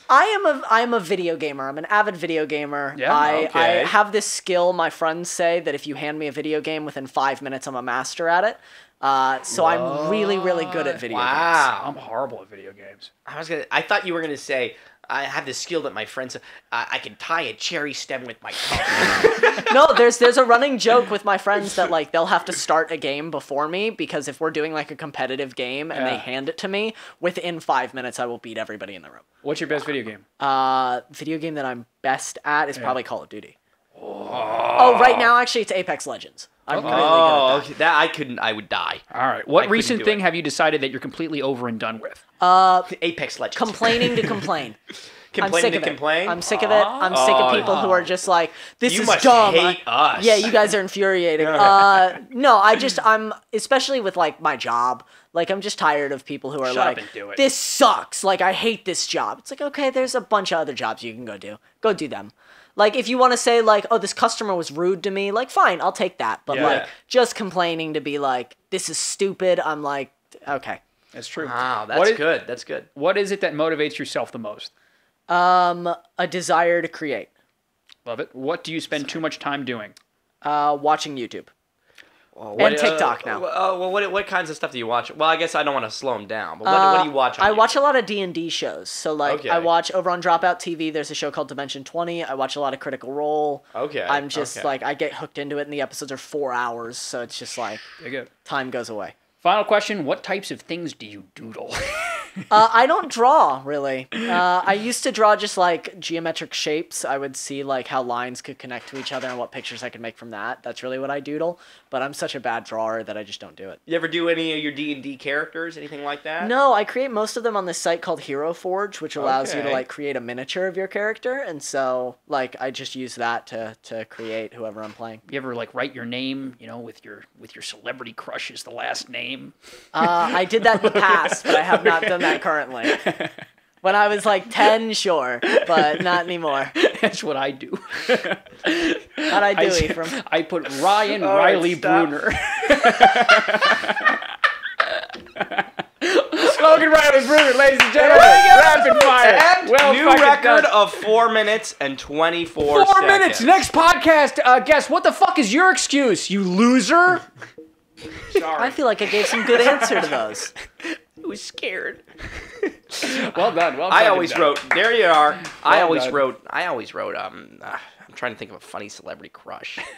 I am a I am a video gamer. I'm an avid video gamer. Yeah, I, okay. I have this skill. My friends say that if you hand me a video game within five minutes, I'm a master at it. Uh, so I'm really really good at video games. Wow. I'm horrible at video games. I was gonna. I thought you were gonna say. I have this skill that my friends. Uh, I can tie a cherry stem with my tongue. no, there's there's a running joke with my friends that like they'll have to start a game before me because if we're doing like a competitive game and they hand it to me, within five minutes I will beat everybody in the room. What's your best video game? Uh, video game that I'm best at is probably Call of Duty. Oh. right now actually it's Apex Legends. I'm really good oh, at that. okay. That I couldn't. I would die. All right. What couldn't recent do thing it. have you decided that you're completely over and done with? Uh, Apex Legends. Complaining to complain. I'm Complaining sick to of it. I'm sick of it. I'm sick of people who are just like, this You is must dumb. hate I- us. Yeah, you guys are infuriating. uh, no, I just I'm especially with like my job. Like I'm just tired of people who are Shut up like, and do it. this sucks. Like I hate this job. It's like okay, there's a bunch of other jobs you can go do. Go do them. Like if you want to say like, oh, this customer was rude to me, like fine, I'll take that. But Yeah. like just complaining to be like, this is stupid. I'm like, okay. That's true. Wow, that's What is- good. That's good. What is it that motivates yourself the most? Um, a desire to create. Love it. What do you spend too much time doing? Uh, watching YouTube. What, And TikTok now. Oh, well, what, what kinds of stuff do you watch? Well, I guess I don't want to slow them down. But what, what do you watch? On Uh, I YouTube? watch a lot of D and D shows. So like I watch over on Dropout TV. There's a show called Dimension Twenty. I watch a lot of Critical Role. Okay, I'm just okay. like I get hooked into it, and the episodes are four hours, so it's just like time goes away. Final question: What types of things do you doodle? Uh, I don't draw really. Uh, I used to draw just like geometric shapes. I would see like how lines could connect to each other and what pictures I could make from that. That's really what I doodle. But I'm such a bad drawer that I just don't do it. You ever do any of your D and D characters, anything like that? No, I create most of them on this site called Hero Forge, which allows you to like create a miniature of your character, and so like I just use that to to create whoever I'm playing. you ever like write your name, you know, with your with your celebrity crush as the last name? Uh, I did that in the past, but I have not done that currently. When I was like ten, sure, but not anymore. That's what I do. How'd I do, I, Ephraim? I put Ryan All right, Riley stop. Bruner. Logan Riley Bruner, ladies and gentlemen. Rapid fire. And well new record done. of four minutes and twenty four. Four minutes. Next podcast. Uh, guess what the fuck is your excuse, you loser? I feel like I gave some good answer to those. I was scared. Well done. Well done. I always done. wrote. There you are. I always done. wrote. I always wrote. Um, uh, I'm trying to think of a funny celebrity crush.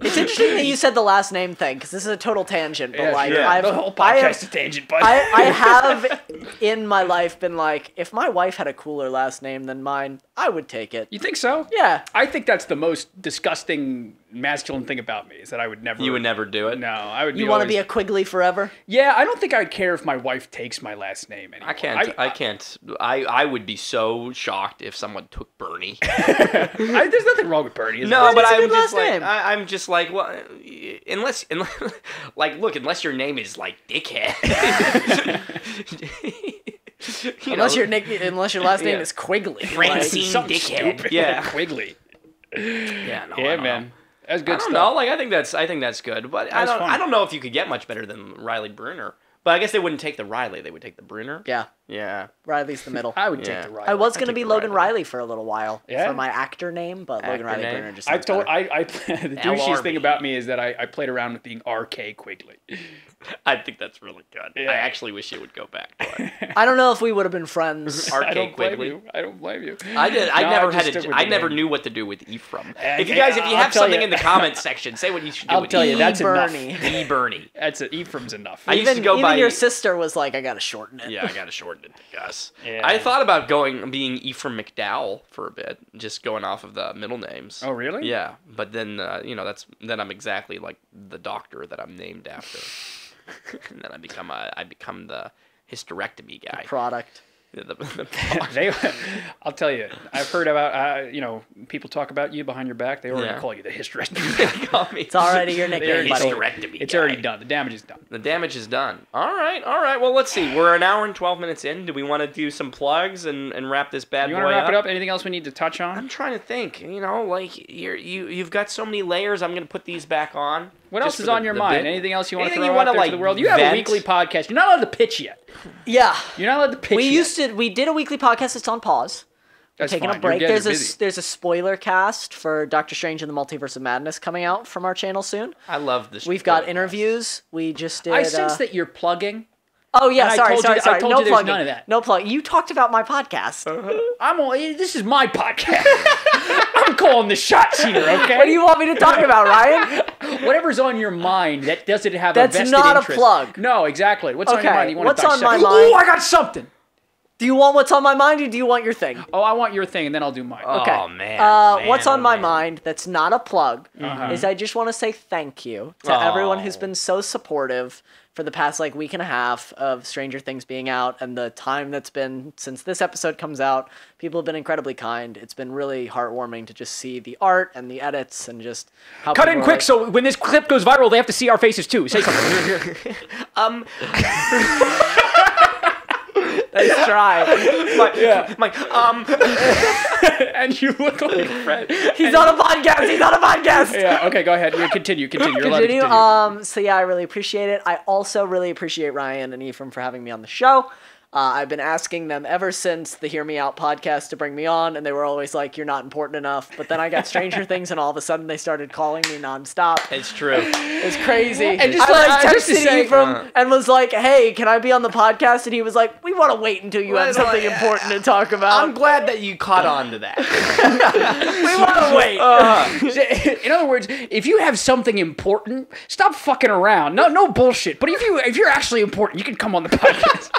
It's interesting that you said the last name thing because this is a total tangent, but Yeah, like sure. I've the whole podcast is tangent, but I, I have in my life been like, if my wife had a cooler last name than mine, I would take it. you think so? Yeah. I think that's the most disgusting masculine thing about me is that I would never. you would never do it. No, I would. You want to be a Quigley forever? Yeah, I don't think I'd care if my wife takes my last name anymore. I can't. I, can't. I, I would be so shocked if someone took Bernie. I, there's nothing wrong with Bernie. No, but It's a I'm just last like name. I, I'm just like well, unless, unless like look, unless your name is like dickhead. You Unless know, your nick, unless your last name Yeah. is Quigley. Francine Like, dickhead. stupid. Yeah. Quigley. Yeah, no, I Yeah, don't man. Know. That's good I don't stuff. know. Like I think that's I think that's good, but I was don't fun. I don't know if you could get much better than Riley Bruner. But I guess they wouldn't take the Riley; they would take the Bruner. yeah. Yeah. Riley's the middle. I would Yeah. take the Riley. I was gonna take be the Logan Riley. Riley for a little while Yeah? for my actor name, but Logan Riley name? Bruner just I sounds told better. I, I the douchiest thing about me is that I, I played around with being R.K. Quigley. I think that's really good. Yeah. I actually wish it would go back to it. I don't know if we would have been friends. Arcade I don't blame Quigley. you. I don't blame you. I did. I No, never just had stuck a, with I never name. knew what to do with Ephraim. And- if you guys, if you I'll have something you- in the comments section, say what you should do I'll with tell you, E. that's enough. Bernie. E. Bernie. That's it. Ephraim's enough. I used to even go even by- your sister was like, I gotta shorten it. Yeah, I gotta shorten it to Gus. Yeah. I thought about going being Ephraim McDowell for a bit, just going off of the middle names. Oh, really? Yeah, but then uh, you know that's then I'm exactly like the doctor that I'm named after, and then I become a I become the hysterectomy guy. Product. The- the- the- they, I'll tell you, I've heard about, uh, you know, people talk about you behind your back. They already Yeah. call you the hysterectomy. It's already your nickname. Hysterectomy It's guy. already done. The damage is done. The damage is done. All right, all right. Well, let's see. We're an hour and twelve minutes in. Do we want to do some plugs and, and wrap this bad You boy want to wrap up? it up? Anything else we need to touch on? I'm trying to think. You know, like you're you you've got so many layers. I'm gonna put these back on. What just else is for on the- your the mind? bit. Anything else you want to Anything throw you wanna, out there like, to the world? You have vent? a weekly podcast. You're not allowed to pitch yet. Yeah. You're not allowed to pitch We yet. used to we did a weekly podcast, it's on pause. We're That's taking fine. a break. You There's a there's a spoiler cast for Doctor Strange and the Multiverse of Madness coming out from our channel soon. I love this. We've got podcast. interviews. We just did I sense uh, that you're plugging. Oh yeah, and I sorry, you- sorry, sorry. no you there's plugging. none of that. No plug. You talked about my podcast. I'm all, this is my podcast. I'm calling the shots here, okay? What do you want me to talk about, Ryan? Whatever's on your mind that doesn't have That's a vested not a interest. plug. No, exactly. What's on your Okay, mind? You want what's to on my dissect? mind? Ooh, I got something. Do you want what's on my mind or do you want your thing? Oh, I want your thing, and then I'll do mine. Okay. Oh man. Uh, man, what's oh, on my man. mind that's not a plug Uh-huh. is I just want to say thank you to Aw. everyone who's been so supportive for the past like week and a half of Stranger Things being out and the time that's been since this episode comes out. People have been incredibly kind. It's been really heartwarming to just see the art and the edits and just how Cut in quick, like- so when this clip goes viral, they have to see our faces too. Say something. Um, Let's try. Yeah. my, um, and you look like Fred. He's on a podcast. He's on a podcast. Yeah. Okay. Go ahead. You continue. Continue. You're allowed to continue. continue. Um, so yeah, I really appreciate it. I also really appreciate Ryan and Ephraim for having me on the show. Uh, I've been asking them ever since the Hear Me Out podcast to bring me on, and they were always like, "You're not important enough." But then I got Stranger Things, and all of a sudden they started calling me nonstop. it's true. it's crazy. And just I like- like uh, just texted say- Ephraim Uh. and was like, "Hey, can I be on the podcast?" And he was like, "We want to wait until you have something yeah. important to talk about. I'm glad that you caught on to that. we want to wait." In other words, if you have something important, stop fucking around. No, no bullshit. But if you if you're actually important, you can come on the podcast.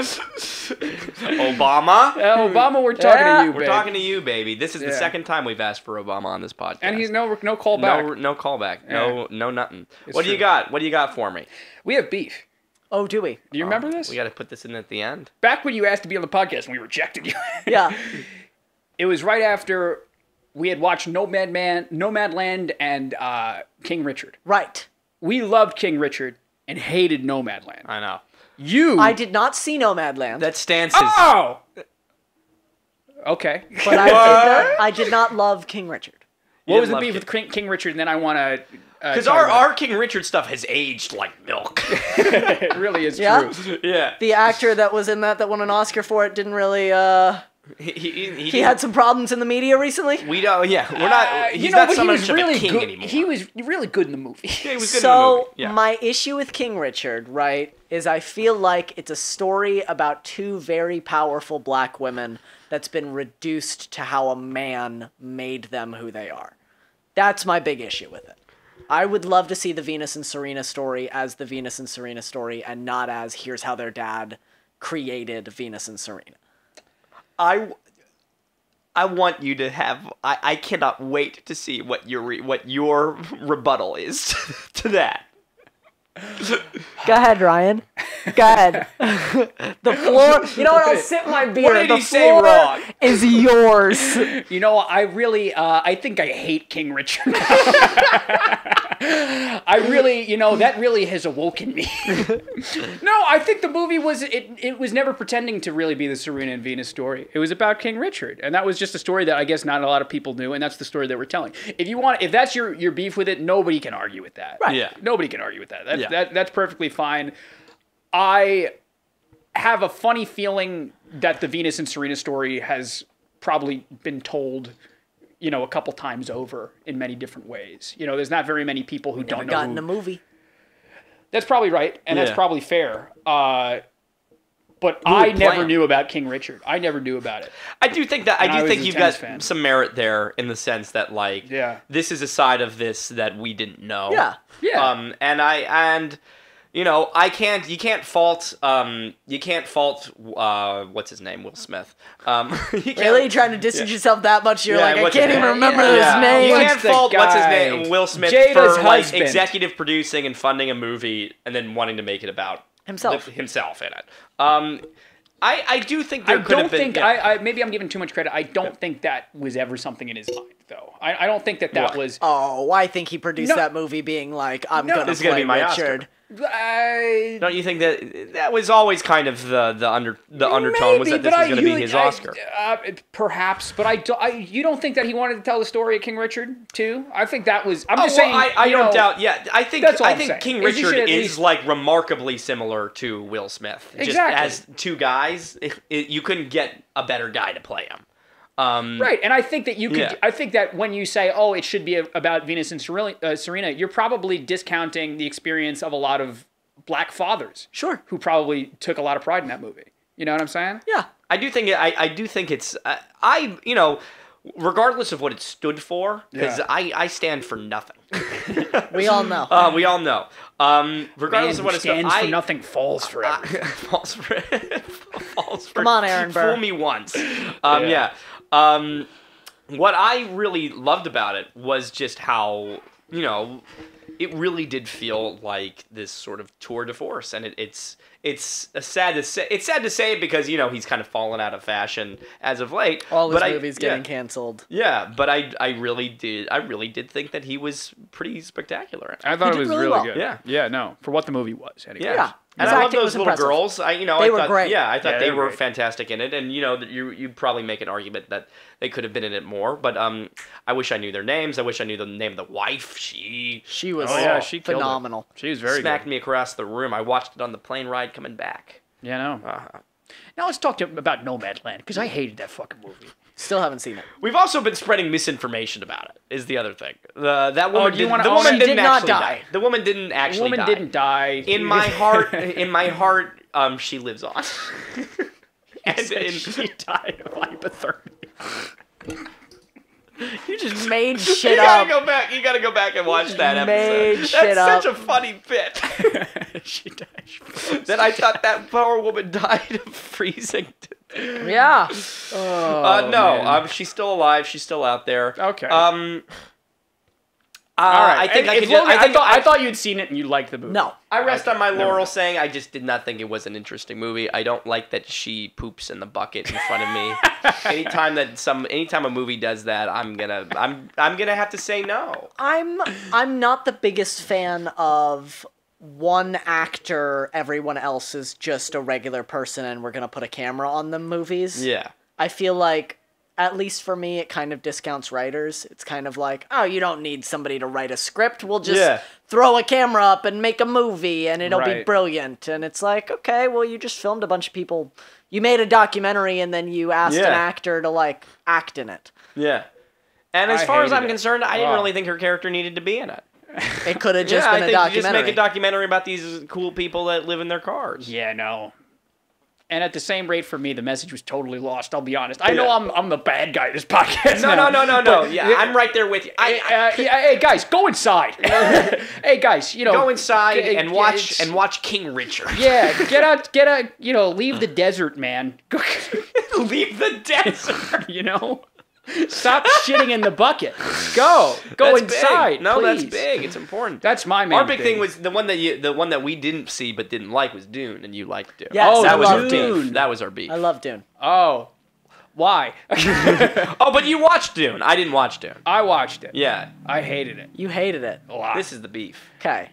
Obama. Uh, Obama, we're talking Yeah. to you, We're babe. talking to you, baby. This is the second time we've asked for Obama on this podcast. and he's no no call back. no no callback. No no nothing. It's what do you got? What do you got for me? We have beef. oh, do we? Do you remember this? We got to put this in at the end. Back when you asked to be on the podcast and we rejected you. Yeah. it was right after we had watched Nomad Man, Nomadland, and uh, King Richard. Right. We loved King Richard and hated Nomadland. I know. You. I did not see Nomadland. That stance is. Oh. Okay. But I did, not, I did not love King Richard. What was the love beef King- with King, King Richard? And then I want to. Because our, our King Richard stuff has aged like milk. it really is Yeah? true. yeah. The actor that was in that that won an Oscar for it didn't really. uh He, he, he, He had some problems in the media recently. We don't. Yeah, we're not. Uh, he's you know, not but so he much was of really a king good. anymore. He was really good in the movie. Yeah, he was good in the movie. Yeah. my issue with King Richard, right, is I feel like it's a story about two very powerful black women that's been reduced to how a man made them who they are. That's my big issue with it. I would love to see the Venus and Serena story as the Venus and Serena story and not as here's how their dad created Venus and Serena. I, I want you to have. I, I cannot wait to see what your re, what your rebuttal is to that. Go ahead, Ryan. Go ahead. the floor. You know what? I'll sip my beer. did the he say floor wrong? is yours. You know, I really, uh, I think I hate King Richard. I really, you know, that really has awoken me. no, I think the movie was it. It was never pretending to really be the Serena and Venus story. It was about King Richard, and that was just a story that I guess not a lot of people knew, and that's the story that we're telling. If you want, if that's your your beef with it, nobody can argue with that. Right. Yeah. Nobody can argue with that. That's, Yeah. that that's perfectly fine. I have a funny feeling that the Venus and Serena story has probably been told, you know, a couple times over in many different ways. You know, there's not very many people who don't know. Gotten who- a movie. That's probably right, and that's probably fair. Uh, but Who I would never him? knew about King Richard. I never knew about it. I do think that I And I do was think you've got fan. some merit there in the sense that like Yeah. this is a side of this that we didn't know. Yeah. Yeah. Um and I and you know, I can't you can't fault um you can't fault uh what's his name, Will Smith. Um you can't, Really? Trying to distance yourself that much? You're Yeah, like, I can't even name? remember Yeah. his Yeah. name. You can't the fault what's his name, Will Smith Jada's for like executive producing and funding a movie and then wanting to make it about Himself. the- himself in it. Um I, I do think there I could don't have been think yeah. I, I maybe I'm giving too much credit. I don't think that was ever something in his mind, though. I, I don't think that that What? was. Oh, I think he produced No. that movie being like, I'm No. gonna This is gonna play be my Oscar. I, Don't you think that that was always kind of the the under the undertone was that this was going to be his I- Oscar? uh, perhaps, but I, do, I you don't think that he wanted to tell the story of King Richard too? I think that was. I'm Oh, just well, saying. I, I don't know, doubt. Yeah, I think That's all I I'm think saying, King is Richard at is least- like remarkably similar to Will Smith. Just Exactly. as two guys, it, it, you couldn't get a better guy to play him. Um, Right, and I think that you could. Yeah. I think that when you say, "Oh, it should be a, about Venus and Serena," uh, Serena, you're probably discounting the experience of a lot of black fathers. Sure. Who probably took a lot of pride in that movie. You know what I'm saying? Yeah. I do think it, I I do think it's uh, I you know. Regardless of what it stood for, because Yeah. I, I stand for nothing. We all know. Uh, we all know. Um, Man regardless of what it stood stands I, for nothing falls forever. falls for falls for Come on, Aaron Burr. fool me once um yeah, um what i really loved about it was just how you know it really did feel like this sort of tour de force and it, it's it's a sad to say it's sad to say it because you know he's kind of fallen out of fashion as of late all his but I- movies yeah. getting canceled. yeah, but I I really did I really did think that he was pretty spectacular. I thought He it was really really well. good. Yeah. yeah, no, for what the movie was. Anyway. Yeah. Yeah. And His I love those little impressive. girls. I you know They I were thought, great. Yeah, I thought Yeah, they they were were fantastic in it, and you know, you you'd probably make an argument that they could have been in it more. But um, I wish I knew their names. I wish I knew the name of the wife. She She was Oh yeah, she killed it. phenomenal. She was very smacked good. me across the room. I watched it on the plane ride coming back. Yeah, no. Uh-huh. Now let's talk to, about Nomadland because I hated that fucking movie. Still haven't seen it. We've also been spreading misinformation about it. Is the other thing. The that woman Oh, do you did, wanna the own woman it? didn't did not actually die. die. The woman didn't actually. The woman die. didn't die. in my heart. In my heart, um, she lives on. and in, she died of hypothermia. You just made shit you shit gotta up. go back. You gotta go back and watch that made episode. shit That's such up. a funny bit. she died. Then I thought that poor woman died of freezing. Yeah. uh, no, um, she's still alive. She's still out there. Okay. Um. Uh, All right. I think And I could. Just, Logan- I, think thought, I, I thought you'd seen it and you liked the movie. No. I rest Okay, on my laurel laurels saying I just did not think it was an interesting movie. I don't like that she poops in the bucket in front of me. anytime that some anytime a movie does that, I'm gonna I'm I'm gonna have to say no. I'm I'm not the biggest fan of one actor, everyone else is just a regular person and we're gonna put a camera on them movies. Yeah. I feel like at least for me it kind of discounts writers. It's kind of like, oh, you don't need somebody to write a script. We'll just Yeah. throw a camera up and make a movie and it'll be brilliant. And it's like, okay, well you just filmed a bunch of people you made a documentary and then you asked an actor to like act in it. Yeah. And as I far as I'm it. concerned, I didn't oh. really think her character needed to be in it. It could have just yeah, been I a think you documentary. just make a documentary about these cool people that live in their cars. Yeah, no. And at the same rate for me, the message was totally lost. I'll be honest. I know Yeah. I'm I'm the bad guy in this podcast. No, now, no, no, no, no. Yeah, I'm right there with you. I, I- Uh, yeah, hey guys, go inside. hey guys, you know, go inside g- and watch and watch King Richard. Yeah, get out, get out. You know, leave the desert, man. Leave the desert. you know, stop shitting in the bucket. Go, go That's inside. Big. No, that's big. It's important. That's my main Our big thing. was the one that you, the one that we didn't see but didn't like was Dune, and you liked Dune. Yes, Oh, that I was our Dune. beef. That was our beef. I love Dune. Oh, why? Oh, but you watched Dune. I didn't watch Dune. I watched it. Yeah, I hated it You hated it. a lot. this is the beef. Okay.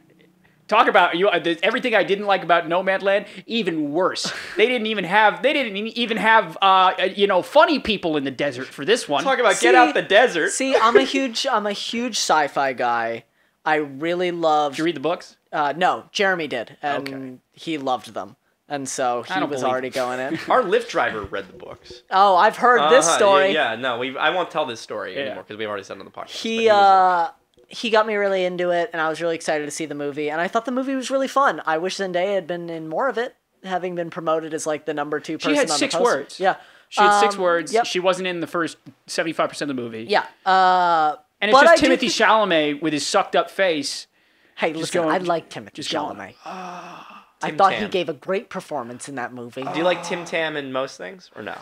Talk about you. Uh, the, everything I didn't like about Nomadland, even worse. They didn't even have. They didn't even have. Uh, uh, you know, funny people in the desert for this one. Talk about See- get out the desert. See, I'm a huge I'm a huge sci-fi guy. I really love Did you read the books? uh no, Jeremy did and Okay. he loved them. and so he was believe already going in. Our Lyft driver read the books. oh, I've heard this Uh-huh, story. Yeah, yeah, no, we I won't tell this story Yeah. anymore because we've already said it on the podcast. but He was- uh he got me really into it, and I was really excited to see the movie. And I thought the movie was really fun. I wish Zendaya had been in more of it, having been promoted as like the number two person. She had on six the poster. words. Yeah, She had six Um, words. Yep. She wasn't in the first 75% of the movie. yeah. Uh, And it's just I Timothée think- Chalamet with his sucked up face. hey, listen, going- I like Timothée just going, Chalamet. I Tim thought he gave a great performance in that movie. Do you like Tim Tam in most things or no?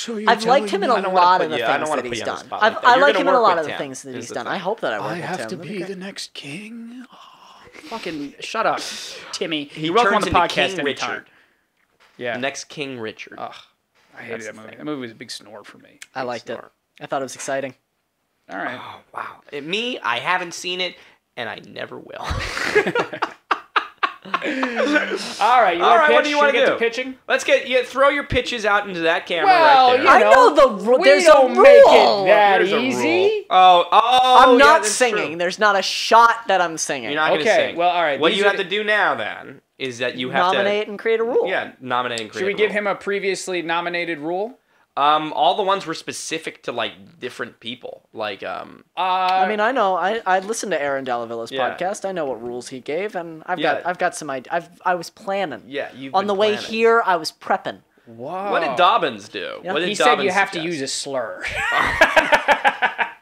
So I've liked him in a lot of the you- I don't things that he's you on the done. I've, like. I like him in a lot of the things that he's done. I hope that I work I have Tim. to That'd be great. the next king. Fucking shut up, Timmy. He You're welcome on turns the into podcast King anytime. Richard. Yeah. Next King Richard. Ugh, I hated That's that movie. thing. That movie was a big snore for me. I liked it. I thought it was exciting. All right. Oh, wow. Uh, Me, I haven't seen it, and I never will. All right. You All wanna right, what do you Should wanna get do? to pitching? Let's get you throw your pitches out into that camera Well, right there. you I know, know the ru- we there's a don't rule. make it that Here's a easy. rule. Oh, oh, I'm yeah, not that's singing. true. There's not a shot that I'm singing. You're not going to Okay, sing. well, all right, What these you are have the- to do now then is that you have to Nominate and create a rule. yeah nominate and create. Should we a give role. him a previously nominated rule? Um, all the ones were specific to like different people. Like um, Uh, I mean, I know. I, I listened to Aaron Delavilla's Yeah. podcast. I know what rules he gave, and I've Yeah. got I've got some idea. I've I was planning. yeah, you On the way here, I was prepping. whoa. What did Dobbins do? Yeah. What did He said you Dobbins have to use a slur.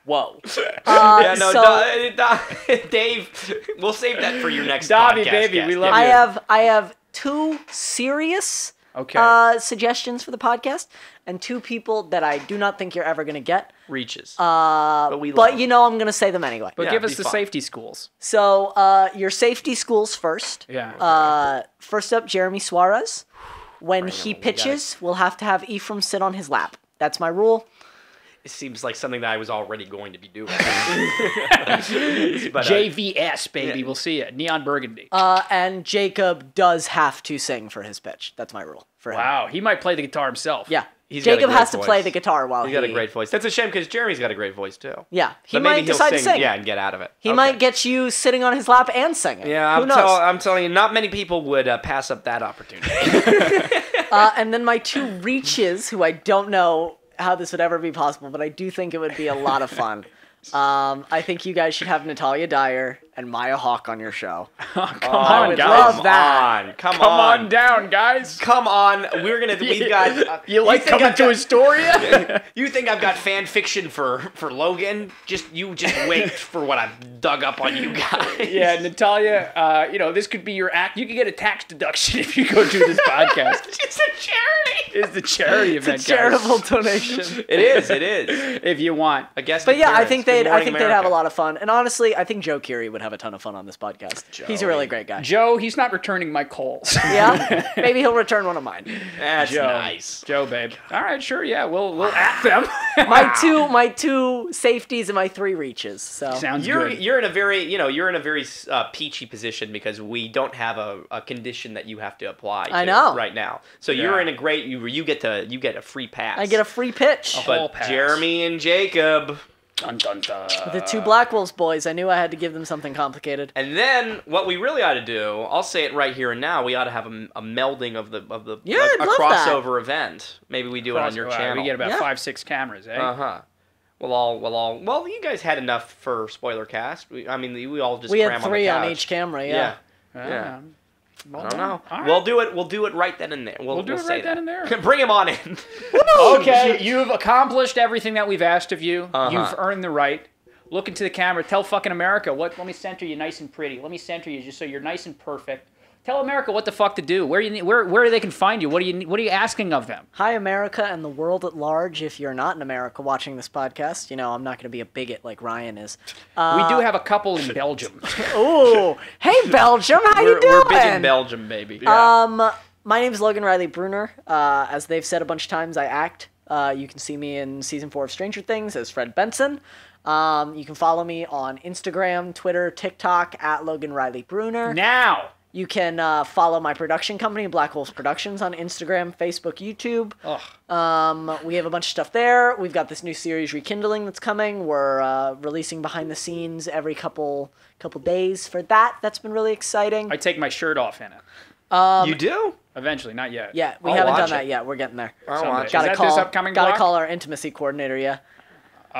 Whoa. Yeah, no, so- Do- Do- Dave, we'll save that for your next Dobby, podcast. baby, guest. we love I you. have I have two serious Okay. uh, suggestions for the podcast, and two people that I do not think you're ever gonna get. reaches. Uh, but we But them. you know, I'm gonna say them anyway. but yeah, give us the fun. safety schools. So uh, your safety schools first. Yeah. Uh, first up, Jeremy Suarez. When he we pitches, we'll have to have Ephraim sit on his lap. That's my rule. It seems like something that I was already going to be doing. but, uh, JVS, baby. yeah. We'll see it. Neon Burgundy. Uh, and Jacob does have to sing for his pitch. That's my rule for him. wow. He might play the guitar himself. Yeah. He's got a Jacob great has to play the guitar while He's he got a great voice. That's a shame because Jeremy's got a great voice too. Yeah, he but might maybe he'll decide sing, to sing. Yeah, and get out of it. He Okay. might get you sitting on his lap and singing. Yeah, I'm, knows? tell, I'm telling you, not many people would uh, pass up that opportunity. Uh, and then my two reaches, who I don't know how this would ever be possible, but I do think it would be a lot of fun. Um, I think you guys should have Natalia Dyer and Maya Hawke on your show. Come Oh, on, would guys. love come that. on, come, Come on down, guys. Come on, we're gonna. We've got. uh, You like think coming I've to got- Astoria? You think I've got fan fiction for for Logan? Just you just wait for what I've dug up on you guys. yeah, Natalia. Uh, you know, this could be your act. You could get a tax deduction if you go do this podcast. it's a charity. It's the charity event, guys. Charitable donation. It is. It is. If you want. I guess. But yeah, I think they'd I Morning think they'd have a lot of fun. And honestly, I think Joe Keery would have a ton of fun on this podcast. He's a really great guy. Joe, he's not returning my calls. Yeah, maybe he'll return one of mine. That's Joe. nice. Joe, babe. All right, sure, yeah, we'll we'll at them. My two my two safeties and my three reaches. So Sounds You're good. you're in a very you know you're in a very uh, peachy position because we don't have a, a condition that you have to apply. I know. right now. So you're in a great you you get to you get a free pass. I get a free pitch. Hall but pass. Jeremy and Jacob. Dun, dun, dun. The two Black Wolves boys. I knew I had to give them something complicated. And then what we really ought to do, I'll say it right here and now, we ought to have a, a melding of the of the Yeah, a, I'd a love that. crossover event. Maybe we do it on your Wow, channel. We get about Yeah. five, six cameras, eh? uh huh. We'll all we'll all well you guys had enough for spoiler cast. We, I mean we all just We cram had on, the three on, couch. each camera. Yeah. Yeah. Yeah. Well I don't done. know. All right. We'll do it. We'll do it right then and there. We'll, We'll do it say right then that. and there. Bring him on in. Okay, you've accomplished everything that we've asked of you. Uh-huh. You've earned the right. Look into the camera. Tell fucking America what. Let me center you nice and pretty. Let me center you just so you're nice and perfect. Tell America what the fuck to do. Where you need, where where they can find you. What are you what are you asking of them? Hi, America and the world at large. If you're not in America watching this podcast, you know I'm not going to be a bigot like Ryan is. Uh, we do have a couple in Belgium. Ooh, hey Belgium, how we're, you doing? we're big in Belgium, baby. Um, my name is Logan Riley Bruner. Uh, as they've said a bunch of times, I act. Uh, you can see me in season four of Stranger Things as Fred Benson. Um, you can follow me on Instagram, Twitter, TikTok at Logan Riley Bruner. now. You can uh, follow my production company, Black Wolves Productions, on Instagram, Facebook, YouTube. Ugh. Um, we have a bunch of stuff there. We've got this new series, Rekindling, that's coming. We're uh, releasing behind the scenes every couple couple days for that. That's been really exciting. I take my shirt off in it. you do? Eventually, not yet. Yeah, we I'll haven't watch done that it. yet. We're getting there. I'll Someday. watch Is. Gotta that call. upcoming gotta block? call our intimacy coordinator. Yeah.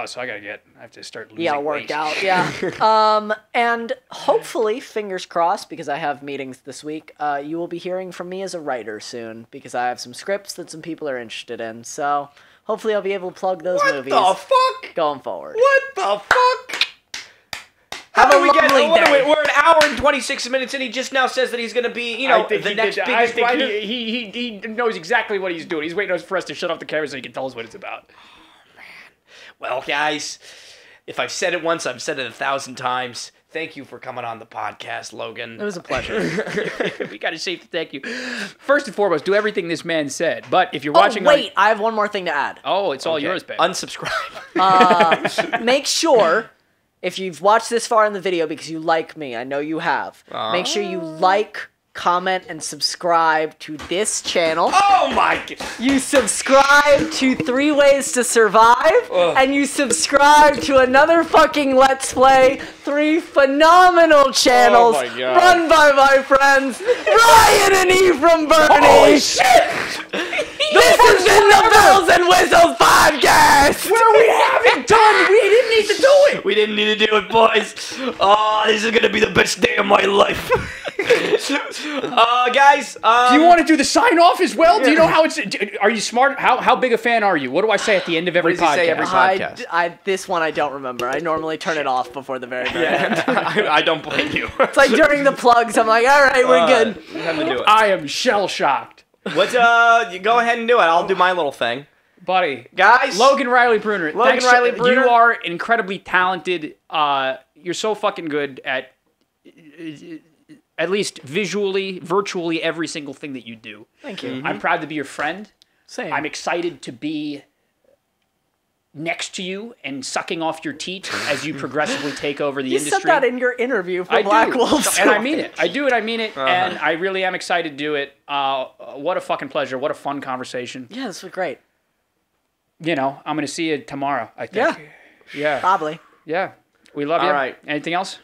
Oh, so I gotta get. I have to start losing Yeah, work weight. out. Yeah. um, and hopefully, fingers crossed, because I have meetings this week. Uh, you will be hearing from me as a writer soon because I have some scripts that some people are interested in. So hopefully, I'll be able to plug those What movies the fuck? going forward. What the fuck? How a do we get? lovely what are We, we're an hour and twenty six minutes, and he just now says that he's going to be, you know, the next did- biggest I think writer. he, he, he, he knows exactly what he's doing. He's waiting for us to shut off the camera so he can tell us what it's about. Well, guys, if I've said it once, I've said it a thousand times. Thank you for coming on the podcast, Logan. It was a pleasure. we gotta say thank you. First and foremost, do everything this man said. But if you're oh watching, wait, on, I have one more thing to add. oh, it's all Okay. yours, babe. Unsubscribe. Uh, make sure. If you've watched this far in the video because you like me, I know you have. Make sure you ah. like, comment, and subscribe to this channel. oh my god. You subscribe to Three Ways to Survive, and you subscribe to another fucking Let's Play. Three phenomenal channels Oh run by my friends Ryan and Ephraim Bernie. Holy shit! This has been the Bells and Whistles podcast. Where we haven't done, we didn't need to do it. We didn't need to do it, boys. Oh, this is gonna be the best day of my life. uh, guys. Um, Do you want to do the sign off as well? Do you know how it's? Are you smart? How how big a fan are you? What do I say at the end of every does he podcast? say every I, podcast? I, this one I don't remember. I normally turn it off before the very, very end. I, I don't blame you. It's like during the plugs, I'm like, all right, we're good. Time to do it. I am shell shocked, What's uh? You go ahead and do it. I'll do my little thing, buddy. guys. Logan Riley Bruner. Logan thanks Riley Bruner. You are incredibly talented. Uh, you're so fucking good at at least visually, virtually every single thing that you do. Thank you. I'm proud to be your friend. Same. I'm excited to be next to you and sucking off your teat as you progressively take over the you industry. said that in your interview for I Black do. Wolves. and I mean it. I do it. I mean it. Uh-huh. And I really am excited to do it. Uh, what a fucking pleasure. What a fun conversation. yeah, this was great. You know, I'm gonna see you tomorrow. I Yeah, think. Yeah. probably. Yeah. We love you. All right. Anything else?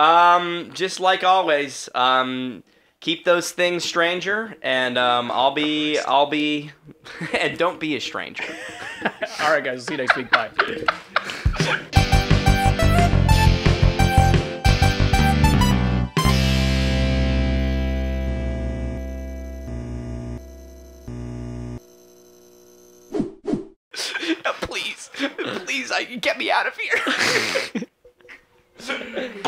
Um, just like always, um, keep those things stranger, and um, I'll be, I'll be, and don't be a stranger. All right, guys. See you next week. Bye. please, please, I get me out of here.